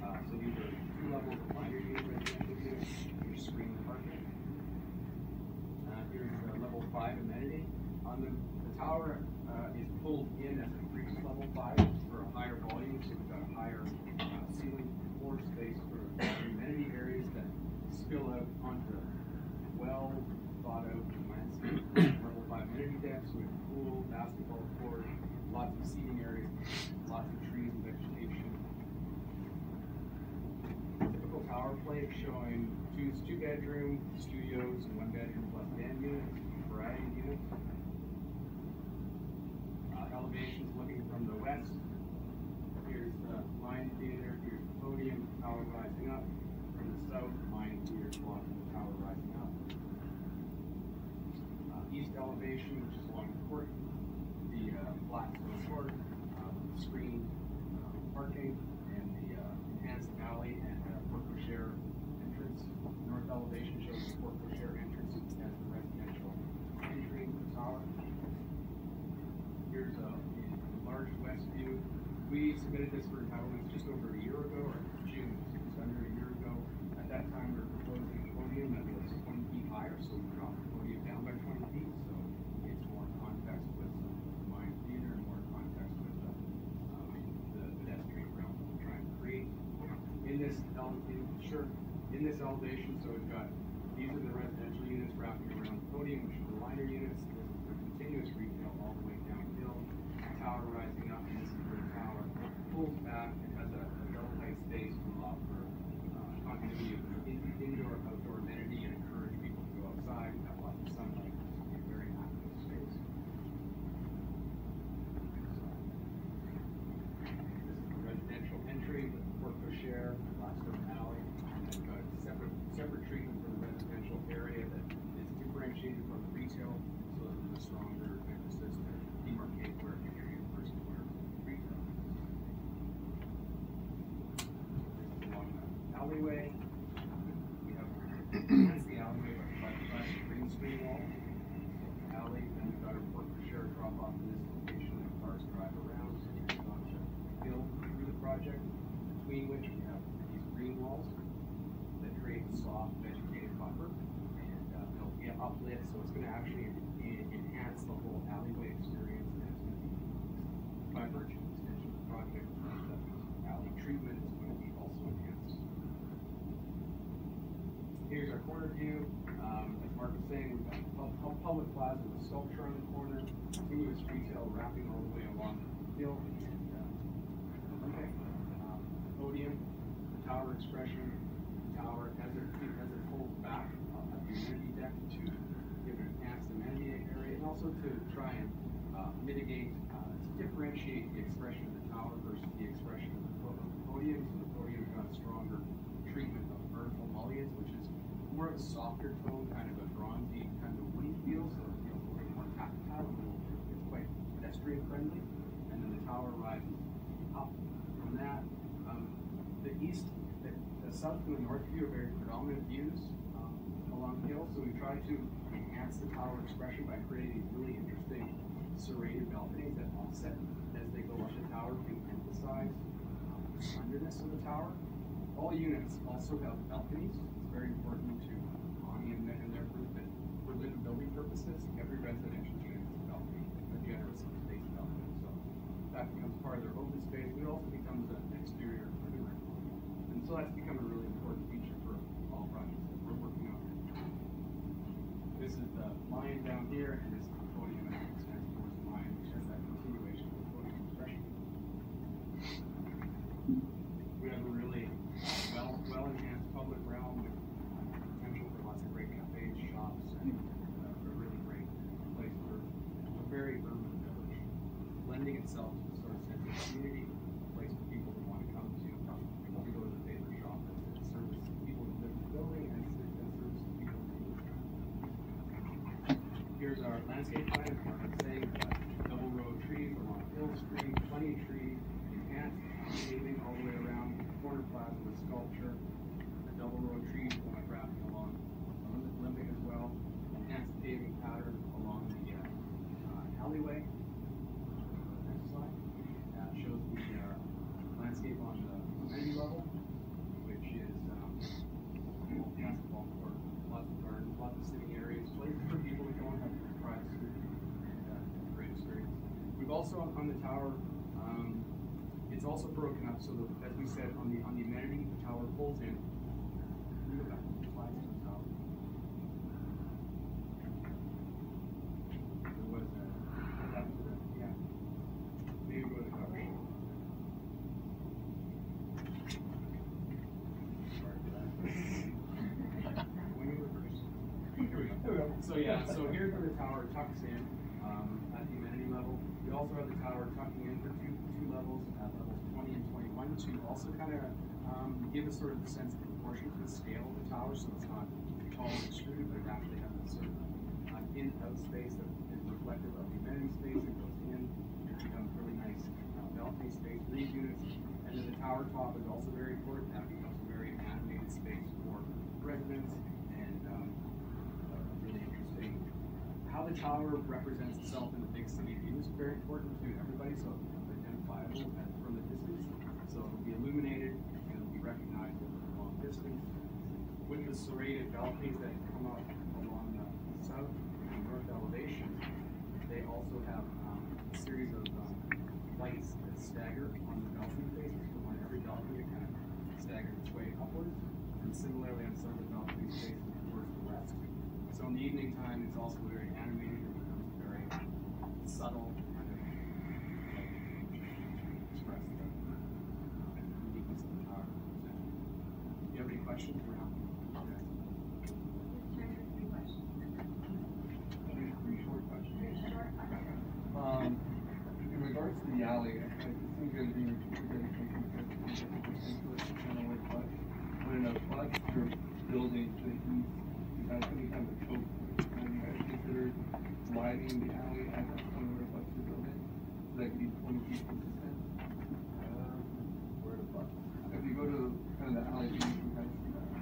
Uh, so these are two levels of liner unit residential units, which screen the parking. Uh, here's the level five amenity. On the, the tower, uh, is pulled in as a increased level five for a higher volume, so we've got a higher, uh, ceiling floor space for amenity areas that spill out onto well thought out landscape. Level five amenity decks with pool, basketball court, lots of seating areas, lots of trees and vegetation. Typical tower plate showing two, two bedroom studios and one bedroom plus den units, variety units. Uh, elevations looking from the west. Here's the line theater, here's the podium, tower rising up. From the south, line theater blocking the tower rising up. Uh, elevation, which is the court, the uh, Blackstone Court, um, screen uh, parking, and the uh, enhanced alley and uh, Porte Cochere entrance. North elevation shows the Porte Cochere entrance as the residential entry into the tower. Here's a, a large west view. We submitted this for entitlements just over a year ago, or June, just under a year ago. At that time, we were proposing a podium that was 20 feet higher, so we dropped the podium down by 20 feet, so it's more context with the Mayan theater and more context with the, um, the pedestrian realm that we're trying to create. In this elevation, sure, in this elevation, so we've got, these are the residential units wrapping around the podium, which are the liner units. This is the continuous retail all the way downhill, tower rising up, and this is where the tower pulls back and has a, a double height space to allow for uh, continuity of in, indoor, outdoor amenity and encourage people to go outside and have lots of sunlight. It's a very active space. This is the residential entry with the Porte Cochere, Blackstone Alley, and then got separate, separate treatment for the residential area that is differentiated from the retail, so that there's a stronger emphasis to demarcate where community versus where retail. This is along the alleyway. We have, that's the alleyway by, by the green screen wall. Alley, then we've got our Porte Cochere drop off in this location, cars drive around, going to hill through the project, between which we have these green walls that create soft vegetated buffer, and uh, they'll be uplit, so it's gonna actually enhance the whole alleyway experience, and it's gonna be, by virtue of extension of project, the alley treatment is going to be also enhanced. Here's our corner view, um, as Mark was saying, we've got a pub- public plaza with sculpture on the corner, continuous retail wrapping all the way along the hill, and, uh, okay, um, podium, the tower expression, the tower as it, as it pulls back uh, the amenity deck to give an enhanced amenity area, and also to try and uh, mitigate, uh, to differentiate the expression of the tower versus the expression of the po- of the podium. So the podium's got a stronger treatment of vertical mullions, which is more of a softer tone, kind of a bronzy, kind of woody feel, so it feels a little more tactile, a little, it's quite pedestrian friendly. And then the tower rises up from that. Um, the east, the, the south and the north view are very predominant views um, along the hill, so we try to enhance the tower expression by creating really interesting serrated balconies that offset as they go up the tower to emphasize um, the slenderness of the tower. All units also have balconies. It's very important to Onni and and their group living building purposes, every residential unit a balcony, a generous space balcony. So that becomes part of their open space, but it also becomes an exterior room. And so that's become a really important feature for all projects that we're working on. This is uh, the lion down here, and this is the podium as it extends towards the lion, which has that continuation of the podium expression. We have a really well, well enhanced public realm with potential for lots of great cafes, shops, and uh, a really great place for a very urban village, lending itself to the sort of sense of community, a place for people to want to come to, um, to go to the favorite shop and to service people who live in the building and to and service the people in the neighborhood. Here's our landscape plan, as Mark was saying, we've got double row of trees along Hill Street, plenty of trees, enhanced paving all the way around, corner plaza with sculpture, a double row of trees going wrapping along Olympic Olympic as well, enhanced paving pattern along the uh, uh, alleyway. Next slide. Uh, shows the uh, landscape on the amenity level, which is um, basketball court, lots of gardens, lots of sitting areas, places for people to go and have privacy and uh, great experience. We've also on, on the tower, um, it's also broken so that, as we said, on the on the amenity, the tower pulls in. Can you go back to the slides on the tower? There was a, what happened to that? Yeah. Maybe go to the. Sorry for that. Going in reverse. Here we go. There we go. So yeah, so here's where the tower tucks in um, at the amenity level. We also have the tower tucking in for two two levels at levels 20 and 21 to also kind of um, give a sort of sense of proportion to the scale of the tower, so it's not tall and extruded, but it actually has a sort of uh, in-out space that is reflective of the amenity space that goes in. It becomes really nice uh, balcony space, read units. And then the tower top is also very important. That becomes a very animated space for residents and um, uh, really interesting. How the tower represents itself in the big city view is very important to everybody, so identifiable distance. So it'll be illuminated and it'll be recognizable from a long distance. With the serrated balconies that come up along the south and north elevation, they also have um, a series of um, lights that stagger on the balcony faces. So on every balcony, it kind of staggers its way upwards. And similarly on some of the balcony faces towards the west. So in the evening time, it's also very animated. It becomes very subtle kind of like, express the uniqueness of the tower. Do you have any questions? We're happy. Three, three short questions. Um, in regards to the alley, I think it's gonna be dedication to kind of like but when a bus you're building to the east, you guys any kind of choke point, have you guys considered widening the alley at point where a bus you're building? So that could be twenty feet consistent? Um, where the bus? If you go to kind of the alley, you can kind of see that.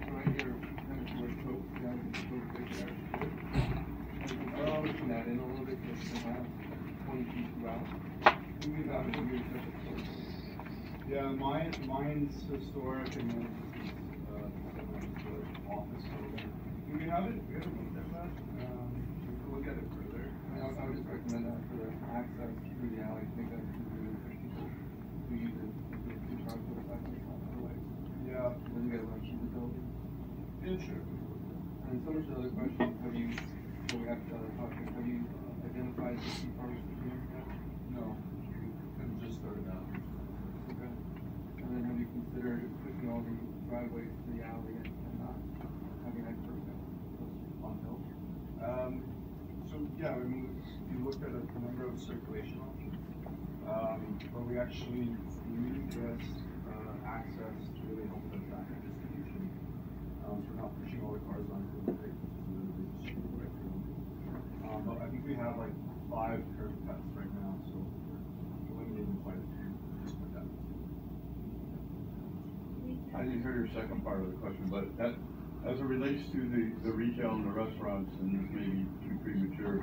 So right here, kind of where choke, yeah, it's choke right there. I'm pushing that in a little bit just to have twenty feet throughout. A year type of choke. Yeah, mine, mine's historic and then this is, uh, the office building. It, we haven't looked at that, um, we can look at it further. I mean, I would, just recommend that for the access through the alley, I think that would really push people who use it, to cars to the back of the otherwise. Yeah. Then you guys want to keep the building? Yeah, sure. And so much other question, have you, so we have to other topics, have you identified the key farmers yet? No, we just started out. Okay. And then have you considered pushing all the driveways to the alley and, and not having that curb cut on hill? Um, so, yeah, I mean, we looked at a number of circulation options. Um, but we actually need this, uh, access to really help with the traffic distribution. Um, so we're not pushing all the cars onto the to the street right. Um, but I think we have like five curb cuts right now, so we're eliminating quite a few just with that. I didn't hear your second part of the question, but that, as it relates to the, the retail and the restaurants, and this may be too premature,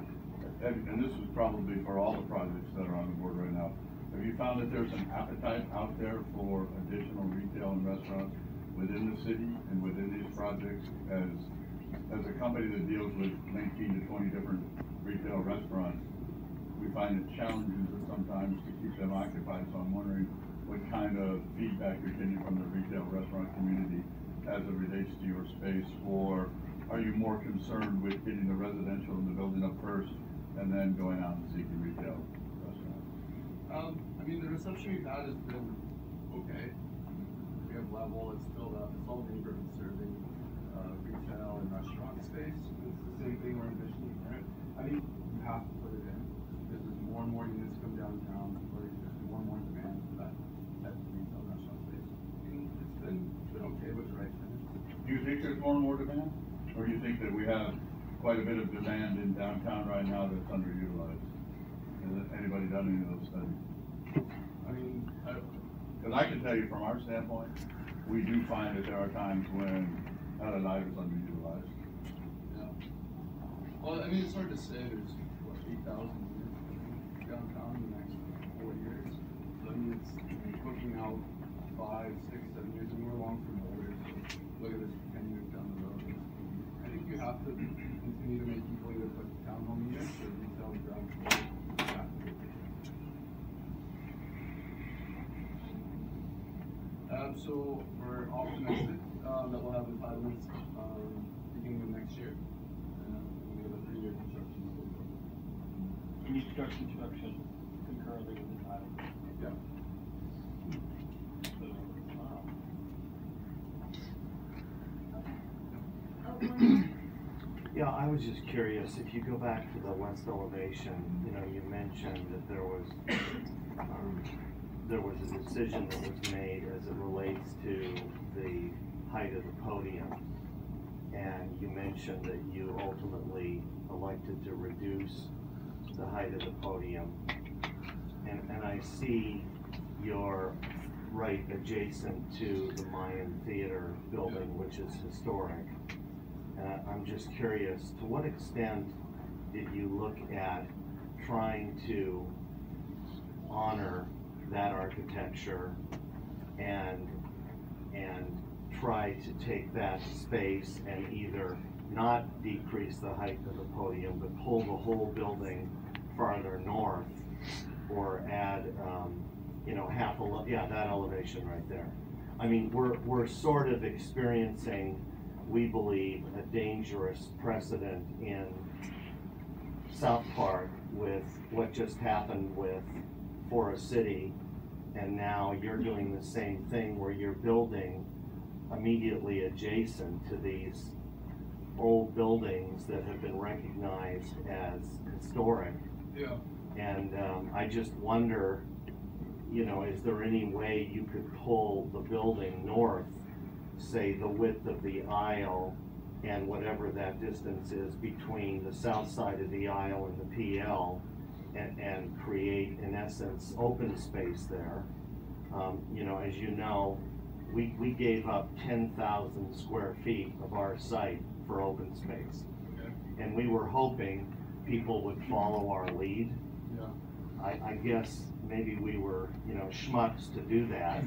have- and this is probably for all the projects that are on the board right now, have you found that there's an appetite out there for additional retail and restaurants within the city and within these projects? As, as a company that deals with nineteen to twenty different retail restaurants, we find it challenging sometimes to keep them occupied, so I'm wondering what kind of feedback you're getting from the retail restaurant community as it relates to your space, or are you more concerned with getting the residential in the building up first and then going out and seeking retail restaurants? Um, I mean, the reception we've had has been okay. We have level, it's filled up, it's all neighborhood serving, uh, retail and restaurant space. It's the same thing we're envisioning, right? I think you have to put it in, because there's more and more units come downtown, or there's more and more demand for that type of retail restaurant space. And it's been, it's been okay with the right tenants. Do you more demand? Or do you think that we have quite a bit of demand in downtown right now that's underutilized? Has anybody done any of those studies? I mean, Because I can tell you from our standpoint, we do find that there are times when LA Live is underutilized. Yeah. Well, I mean, it's hard to say, there's, what, eight thousand units downtown in the next four years. So I mean, it's, looking out five, six, seven years, and we're long term holders, so look at this ten years down the road. To continue to make people either put townhome units or retail ground floor. You have to. Um, so we're optimistic, uh, that we'll have entitlements, um, beginning of next year. Uh, we have a three-year construction you start construction concurrently with the title. Yeah. So, wow. Yeah, I was just curious, if you go back to the west elevation, you know, you mentioned that there was, um, there was a decision that was made as it relates to the height of the podium. and you mentioned that you ultimately elected to reduce the height of the podium. And, and I see you're right adjacent to the Mayan Theater building, which is historic. I- I'm just curious, to what extent did you look at trying to honor that architecture and, and try to take that space and either not decrease the height of the podium, but pull the whole building farther north or add, um, you know, half a, yeah, that elevation right there. I mean, we're, we're sort of experiencing, we believe, a dangerous precedent in South Park with what just happened with Forest City. And now you're doing the same thing where you're building immediately adjacent to these old buildings that have been recognized as historic. Yeah. And um, I just wonder, you know, is there any way you could pull the building north, say the width of the aisle and whatever that distance is between the south side of the aisle and the PL and, and create, in essence, open space there? Um, you know, as you know, we, we gave up ten thousand square feet of our site for open space. And we were hoping people would follow our lead. Yeah. I, I guess maybe we were, you know, schmucks to do that.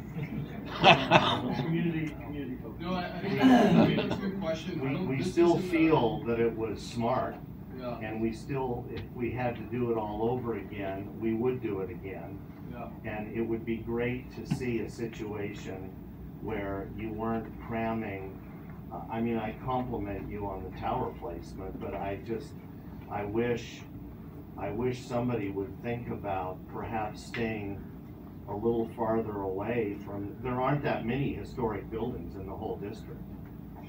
Community, community focus. No, I, I think that's, mean, a good question. We, we still isn't a- feel that it was smart. Yeah. And we still, if we had to do it all over again, we would do it again. Yeah. And it would be great to see a situation where you weren't cramming. uh, I mean, I compliment you on the tower placement, but I just, I wish, I wish somebody would think about perhaps staying a little farther away from, there aren't that many historic buildings in the whole district.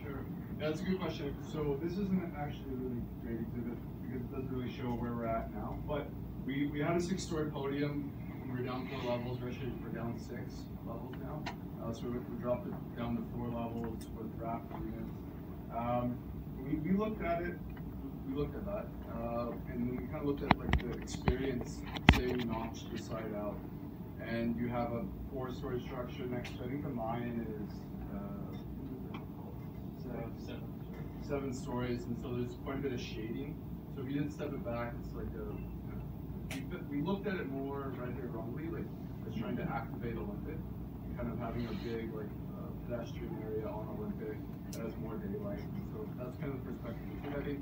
Sure. That's a good question. So this isn't actually a really great exhibit because it doesn't really show where we're at now. But we, we had a six-story podium. We're down four levels. We're actually we're down six levels now. Uh, so we, we dropped it down to four levels for the draft units. Um, we, we looked at it. We looked at that, uh, and then we kind of looked at like the experience. Say we notched the side out, and you have a four-story structure next to. I think the Mayan is. Uh, seven, seven, seven stories, and so there's quite a bit of shading. So if you didn't step it back, it's like a. We, we looked at it more right here wrongly, like as trying to activate Olympic, kind of having a big like uh, pedestrian area on Olympic that has more daylight. So that's kind of the perspective. I think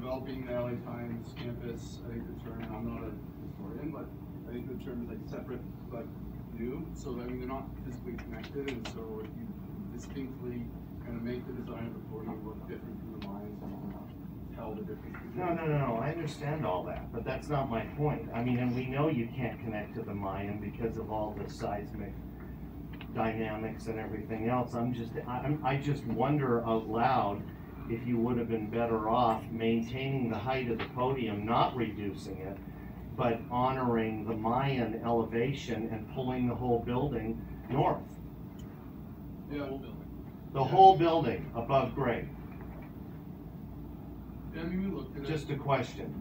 developing the LA Times campus, I think the term. I'm not a historian, but I think the term is like separate but new. So I mean they're not physically connected, and so if you distinctly kind of make the design of the podium look different from the lines, and tell the difference. No, no, no, no, I understand all that, but that's not my point. I mean, and we know you can't connect to the Mayan because of all the seismic dynamics and everything else. I'm just, I, I'm- I just wonder out loud if you would have been better off maintaining the height of the podium, not reducing it, but honoring the Mayan elevation and pulling the whole building north. Yeah, whole building. The whole building above grade. Yeah, I mean, we looked at it. Just a question.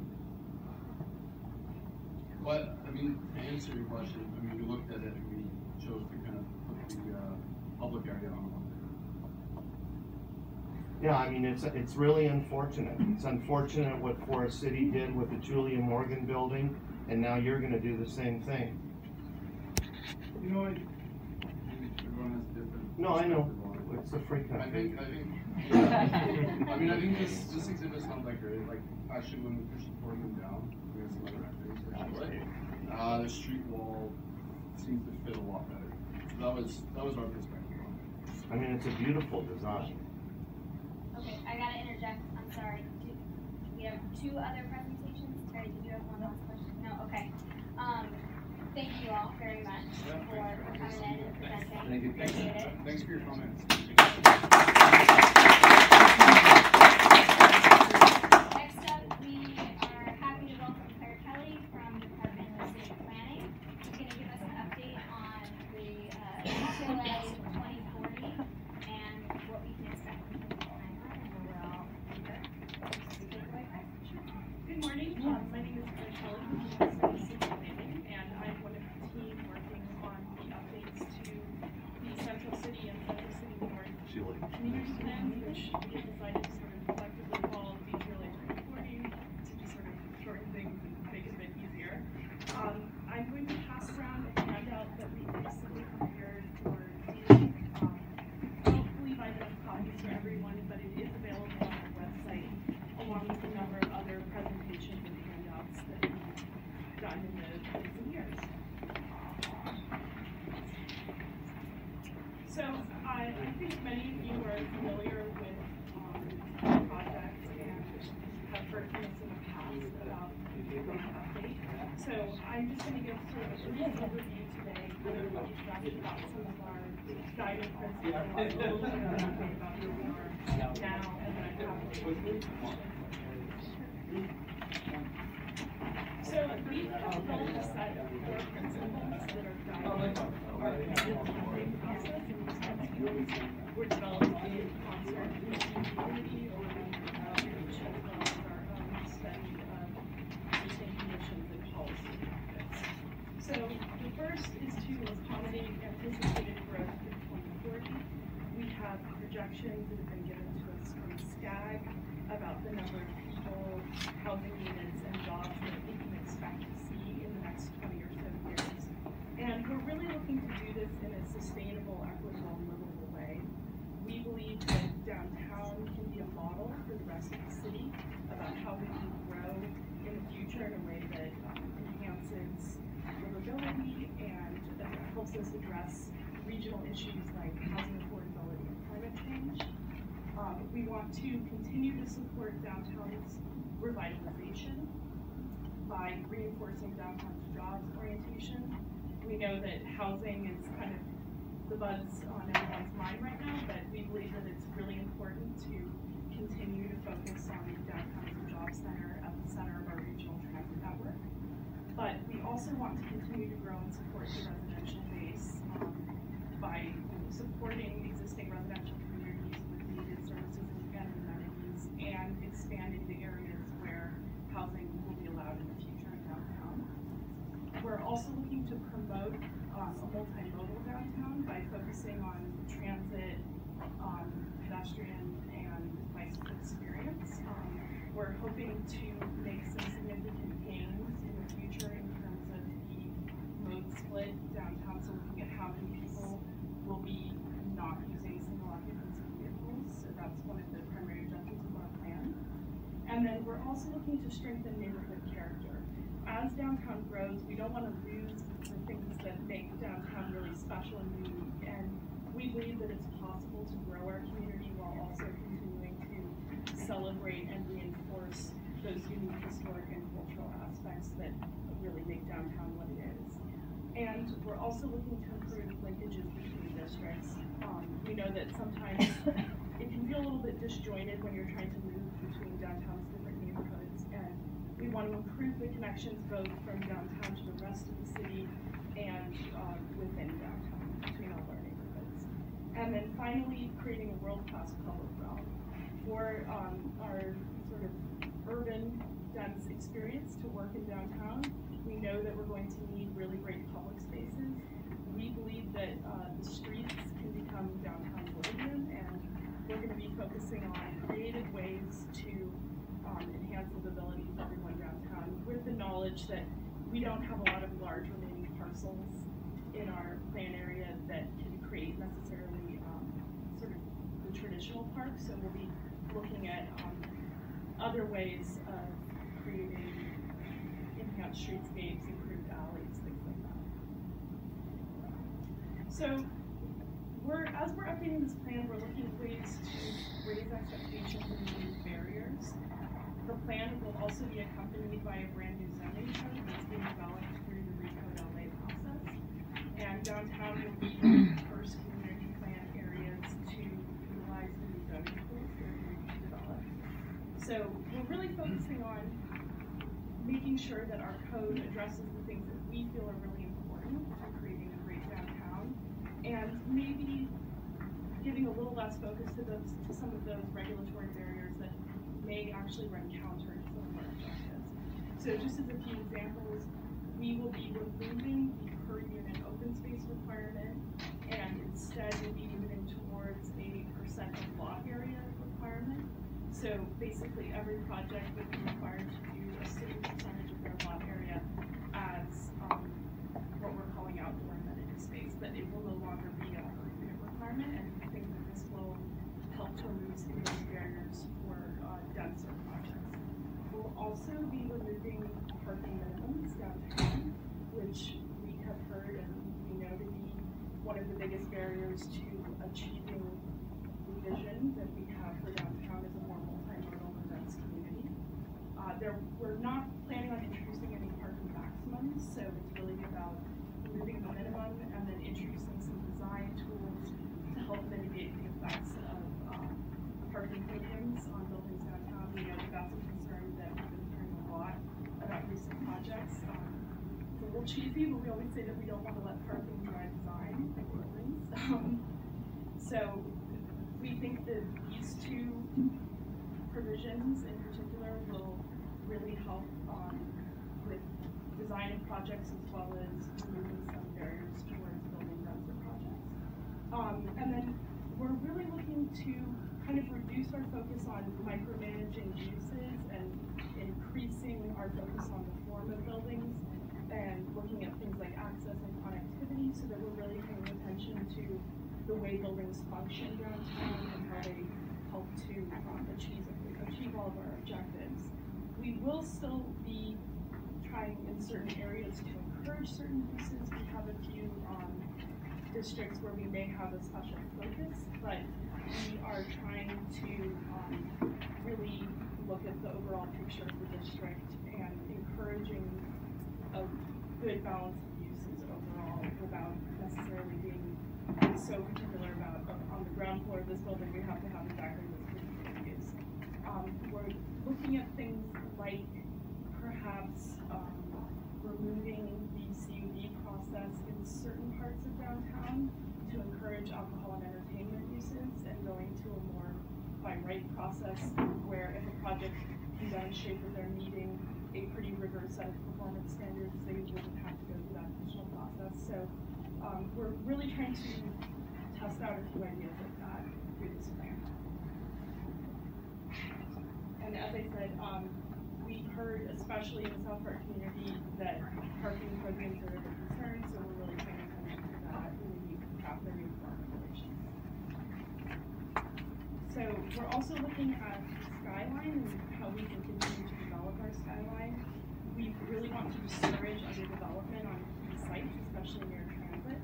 But, I mean, to answer your question, I mean, we looked at it and we chose to kind of put the, uh, public area on. Yeah, I mean, it's, it's really unfortunate. It's unfortunate what Forest City did with the Julia Morgan building, and now you're gonna do the same thing. You know, I, everyone has different. No, I know. perspective on it. It's a free I country. think, I think, yeah. I mean, I think this, this exhibit's not that great, like, actually, when we push the podium down, we have some other activities that show it. Uh, the street wall seems to fit a lot better. So that was, that was our perspective on it. I mean, it's a beautiful design. Okay, I gotta interject, I'm sorry. Do, we have two other presentations. Terry, did you have one last question? No, okay. Um, thank you all very much for for coming in and presenting. Thank you. Thanks, Appreciate it. thanks for your comments. I, I think many of you are familiar with um, project and have heard from us in the past about the update. So I'm just going to give sort of a brief overview today, about some of our guiding principles, about where we are now, and then I have so we have developed a set of core principles that are guiding our planning process and responsibilities were developed in concert with the community or uh, as well as our own study of conditions and policy practice. So the first is to accommodate anticipated growth through 2040. We have projections that have been given to us from SCAG about the number of housing units, and jobs that we can expect to see in the next 20 or so years. And we're really looking to do this in a sustainable, equitable, livable way. We believe that downtown can be a model for the rest of the city about how we can grow in the future in a way that um, enhances livability and that helps us address regional issues like housing affordability and climate change. Um, we want to continue to support downtown's revitalization by reinforcing downtown's jobs orientation. We know that housing is kind of the buzz on everyone's mind right now, but we believe that it's really important to continue to focus on downtown as a job center at the center of our regional transit network. But we also want to continue to grow and support the residential base um, by supporting existing residential communities with needed services and amenities and expanding housing will be allowed in the future in downtown. We're also looking to promote um, a multimodal downtown by focusing on transit, um, pedestrian, and bicycle experience. Um, we're hoping to make some significant gains in the future in terms of the mode split downtown, so looking at how many people will be not using single occupancy vehicles. So that's one of the primary objectives of our plan. And then we're also looking to strengthen neighborhood character. As downtown grows, we don't want to lose the things that make downtown really special and unique. And we believe that it's possible to grow our community while also continuing to celebrate and reinforce those unique historic and cultural aspects that really make downtown what it is. And we're also looking to improve linkages between districts. Um, we know that sometimes it can feel a little bit disjointed when you're trying to move between downtown's different neighborhoods. And we want to improve the connections both from downtown to the rest of the city and um, within downtown between all our neighborhoods. And then finally, creating a world-class public realm for um, our sort of urban dense experience to work in downtown. We know that we're going to need really great public spaces. We believe that uh, the streets can become downtown living and we're going to be focusing on creative ways to um, enhance livability for everyone downtown with the knowledge that we don't have a lot of large remaining parcels in our plan area that can create necessarily um, sort of the traditional park. So we'll be looking at um, other ways of creating enhanced streetscapes, improved alleys, things like that. So we're as we're updating this plan, we're looking at ways to raise expectations and plan will also be accompanied by a brand new zoning code that's being developed through the Recode LA process. And downtown will be one of the first community plan areas to utilize the new zoning code that are being developed. So we're really focusing on making sure that our code addresses the things that we feel are really important to creating a great downtown and maybe giving a little less focus to those to some of those regulatory barriers may actually run counter to some of our objectives. So just as a few examples, we will be removing the per unit open space requirement and instead we'll be moving towards a percent of lot area requirement. So basically every project would be required to do a certain percentage of their lot area as um, what we're calling outdoor amenity space, but it will no longer be a per unit requirement and we think that this will help to remove some of those barriers uh, projects. We'll also be removing parking minimums downtown, which we have heard and we know to be one of the biggest barriers to achieving the vision that we have for downtown as a more multimodal and dense community. Uh, there, we're not planning on introducing any parking maximums so it's really about removing the minimum and then introducing some design tools to help mitigate the effects of, um, parking podiums on buildings downtown. We know that that's a concern that we've been hearing a lot about recent projects. Um, It's a little cheesy, but we always say that we don't want to let parking drive design. Um, So we think that these two provisions in particular will really help, um, with design of projects as well as removing some barriers towards building those projects. Um, and then we're really looking to kind of reduce our focus on micromanaging uses and increasing our focus on the form of buildings and looking at things like access and connectivity so that we're really paying attention to the way buildings function downtown and how they help to um, achieve achieve all of our objectives. We will still be trying in certain areas to encourage certain uses. We have a few um, districts where we may have a special focus, but we are trying to um, really look at the overall picture of the district and encouraging a good balance of uses overall without necessarily being so particular about uh, on the ground floor of this building we have to have exactly this particular use. Um, we're looking at things like perhaps um, removing the CUB process in certain parts of downtown to encourage alcohol and entertainment uses and going to a more by right process where if a project can demonstrate that they're meeting a pretty rigorous set of performance standards, they wouldn't have to go through that additional process. So um, we're really trying to test out a few ideas like that through this plan. And as I said, um, we heard, especially in the South Park community, that parking programs are a concern, so we're really attention to that when we craft the new form regulations. So we're also looking at skyline and how we can continue to our skyline. We really want to discourage underdevelopment on key sites, especially near transit.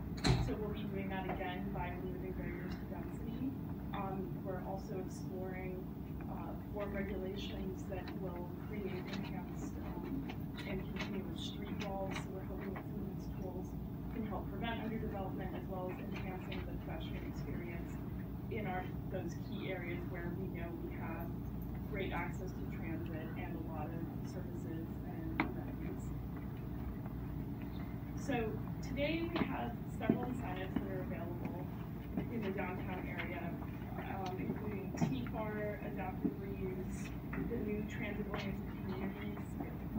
So we'll be doing that again by removing barriers to density. Um, we're also exploring uh, form regulations that will create enhanced um, and continuous street walls. So we're hoping that some of these tools can help prevent underdevelopment as well as enhancing the pedestrian experience in our those key areas where we know we have great access to transit and a lot of services and amenities. So today we have several incentives that are available in the downtown area, um, including TFAR, adaptive reuse, the new transit-oriented communities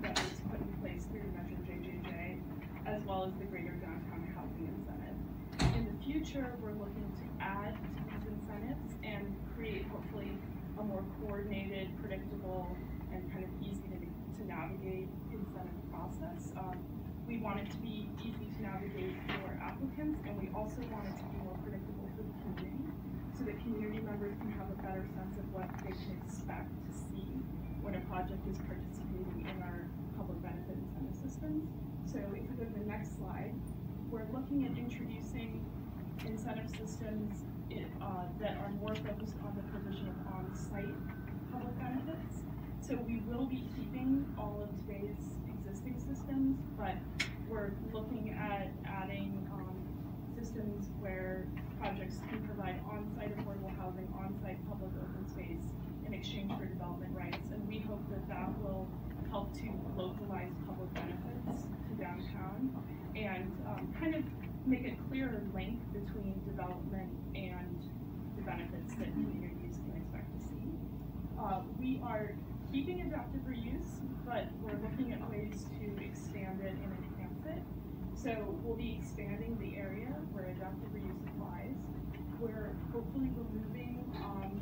that was put in place through Measure JJJ, as well as the greater downtown housing incentive. In the future, we're looking to add to these incentives and create hopefully a more coordinated, predictable, and kind of easy to, to navigate incentive process. Um, we want it to be easy to navigate for applicants, and we also want it to be more predictable for the community, so that community members can have a better sense of what they can expect to see when a project is participating in our public benefit incentive systems. So if we go to the next slide, we're looking at introducing incentive systems uh, that are more focused on the provision of on-site public benefits. So we will be keeping all of today's systems, but we're looking at adding um, systems where projects can provide on-site affordable housing, on-site public open space in exchange for development rights. And we hope that that will help to localize public benefits to downtown and um, kind of make a clearer link between development and the benefits that communities can expect to see. Uh, we are keeping adaptive reuse, but we're looking at ways to expand it and enhance it. So we'll be expanding the area where adaptive reuse applies. We're hopefully removing um,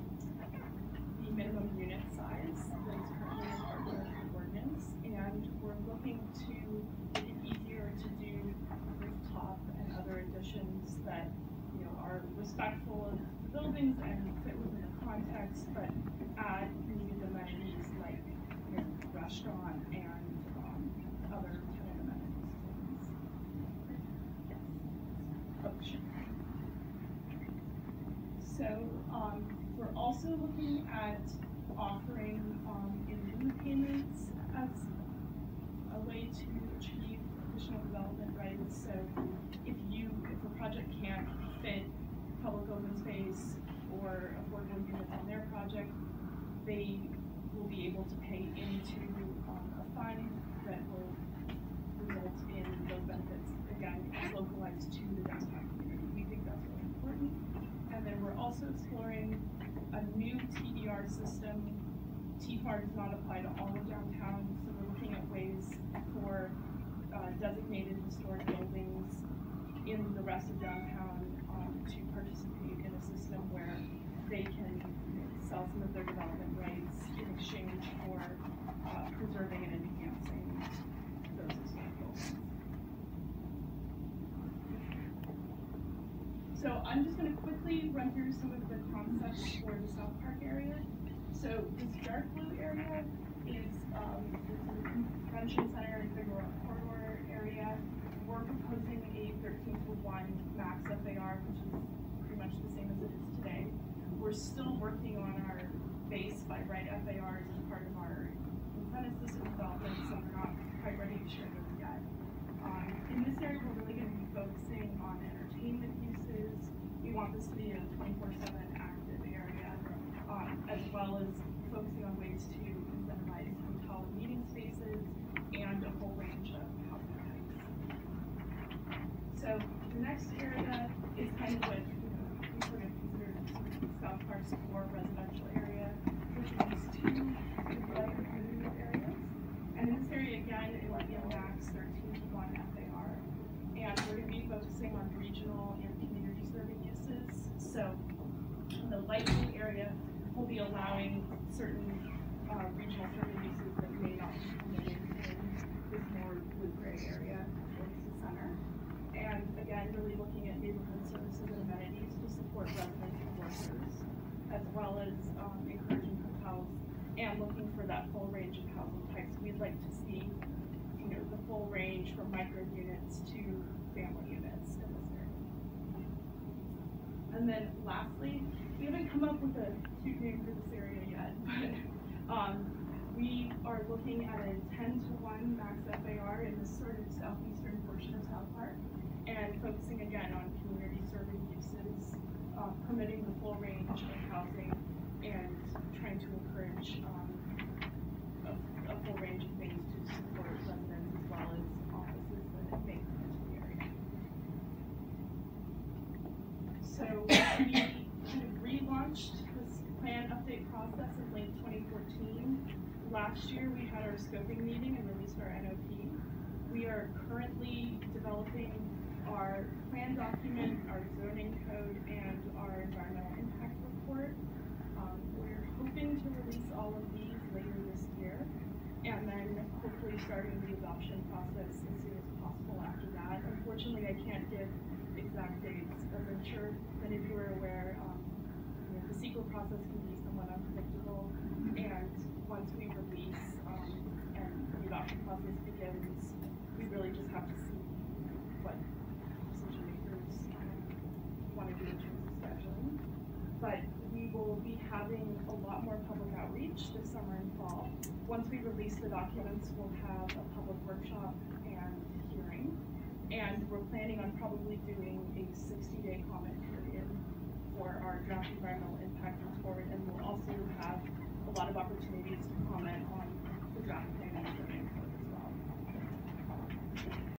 the minimum unit size that is currently in our ordinance, and we're looking to make it easier to do rooftop and other additions that you know are respectful of the buildings and fit within the context, but add needed amenities like you know, restaurant and um, other tenant amenities. Oh, sure. So um, we're also looking at offering um, in lieu payments as a way to achieve additional development rights. So if you if a project can't fit public open space or affordable units on their project, they will be able to pay into um, a fund that will result in those benefits, again, localized to the downtown community. We think that's really important. We're also exploring a new TDR system. TFAR does not apply to all of downtown, so we're looking at ways for uh, designated historic buildings in the rest of downtown um, to participate in a system where they can sell some of their development rights in exchange for uh, preserving and enhancing those historic buildings. So I'm just going to quickly run through some of the concepts for the South Park area. So this dark blue area is um, the convention center and Figueroa corridor area. We're proposing a 13 to 1 max FAR, which is pretty much the same as it is today. We're still working on our base by right FARs as part of our incentive system development, so we're not quite ready to share those yet. Um, in this area, we're really going to be focusing on entertainment uses. We want this to be a 24/7 active area, um, as well as focusing on ways to incentivize hotel and meeting spaces and a whole range of housing types. So the next area is kind of what you know, we sort of consider South Park's core residential area, which is these two light blue areas. And in this area again, it will be a max 13 to 1 FAR. And we're going to be focusing on regional and community serving uses. So the light blue area will be allowing certain uh, regional serving uses that may not be permitted in this more blue-gray area towards the center. And again, really looking at neighborhood services and amenities to support residents and workers, as well as um, encouraging hotels and looking for that full range of housing types. We'd like to see, you know, the full range from micro units to family units in this area. And then lastly, we haven't come up with a cute name for this area yet, but um, we are looking at a 10 to 1 max FAR in this sort of southeastern portion of South Park and focusing again on community serving uses, uh, permitting the full range of housing and trying to encourage um, a, a full range of things to support residents as well as offices that make come into the area. So we kind of relaunched this plan update process in late 2014. Last year we had our scoping meeting and released our NOP. We are currently developing our plan document, our zoning code, and our environmental impact report. Um, we're hoping to release all of these later this year, and then hopefully starting the adoption process as soon as possible after that. Unfortunately, I can't give exact dates, as I'm sure many of you are aware. Um, you know, the CEQA process can be somewhat unpredictable, and once we release um, and the adoption process begins, we really just have to but we will be having a lot more public outreach this summer and fall. Once we release the documents, we'll have a public workshop and hearing, and we're planning on probably doing a 60-day comment period for our draft environmental impact report, and we'll also have a lot of opportunities to comment on the draft planning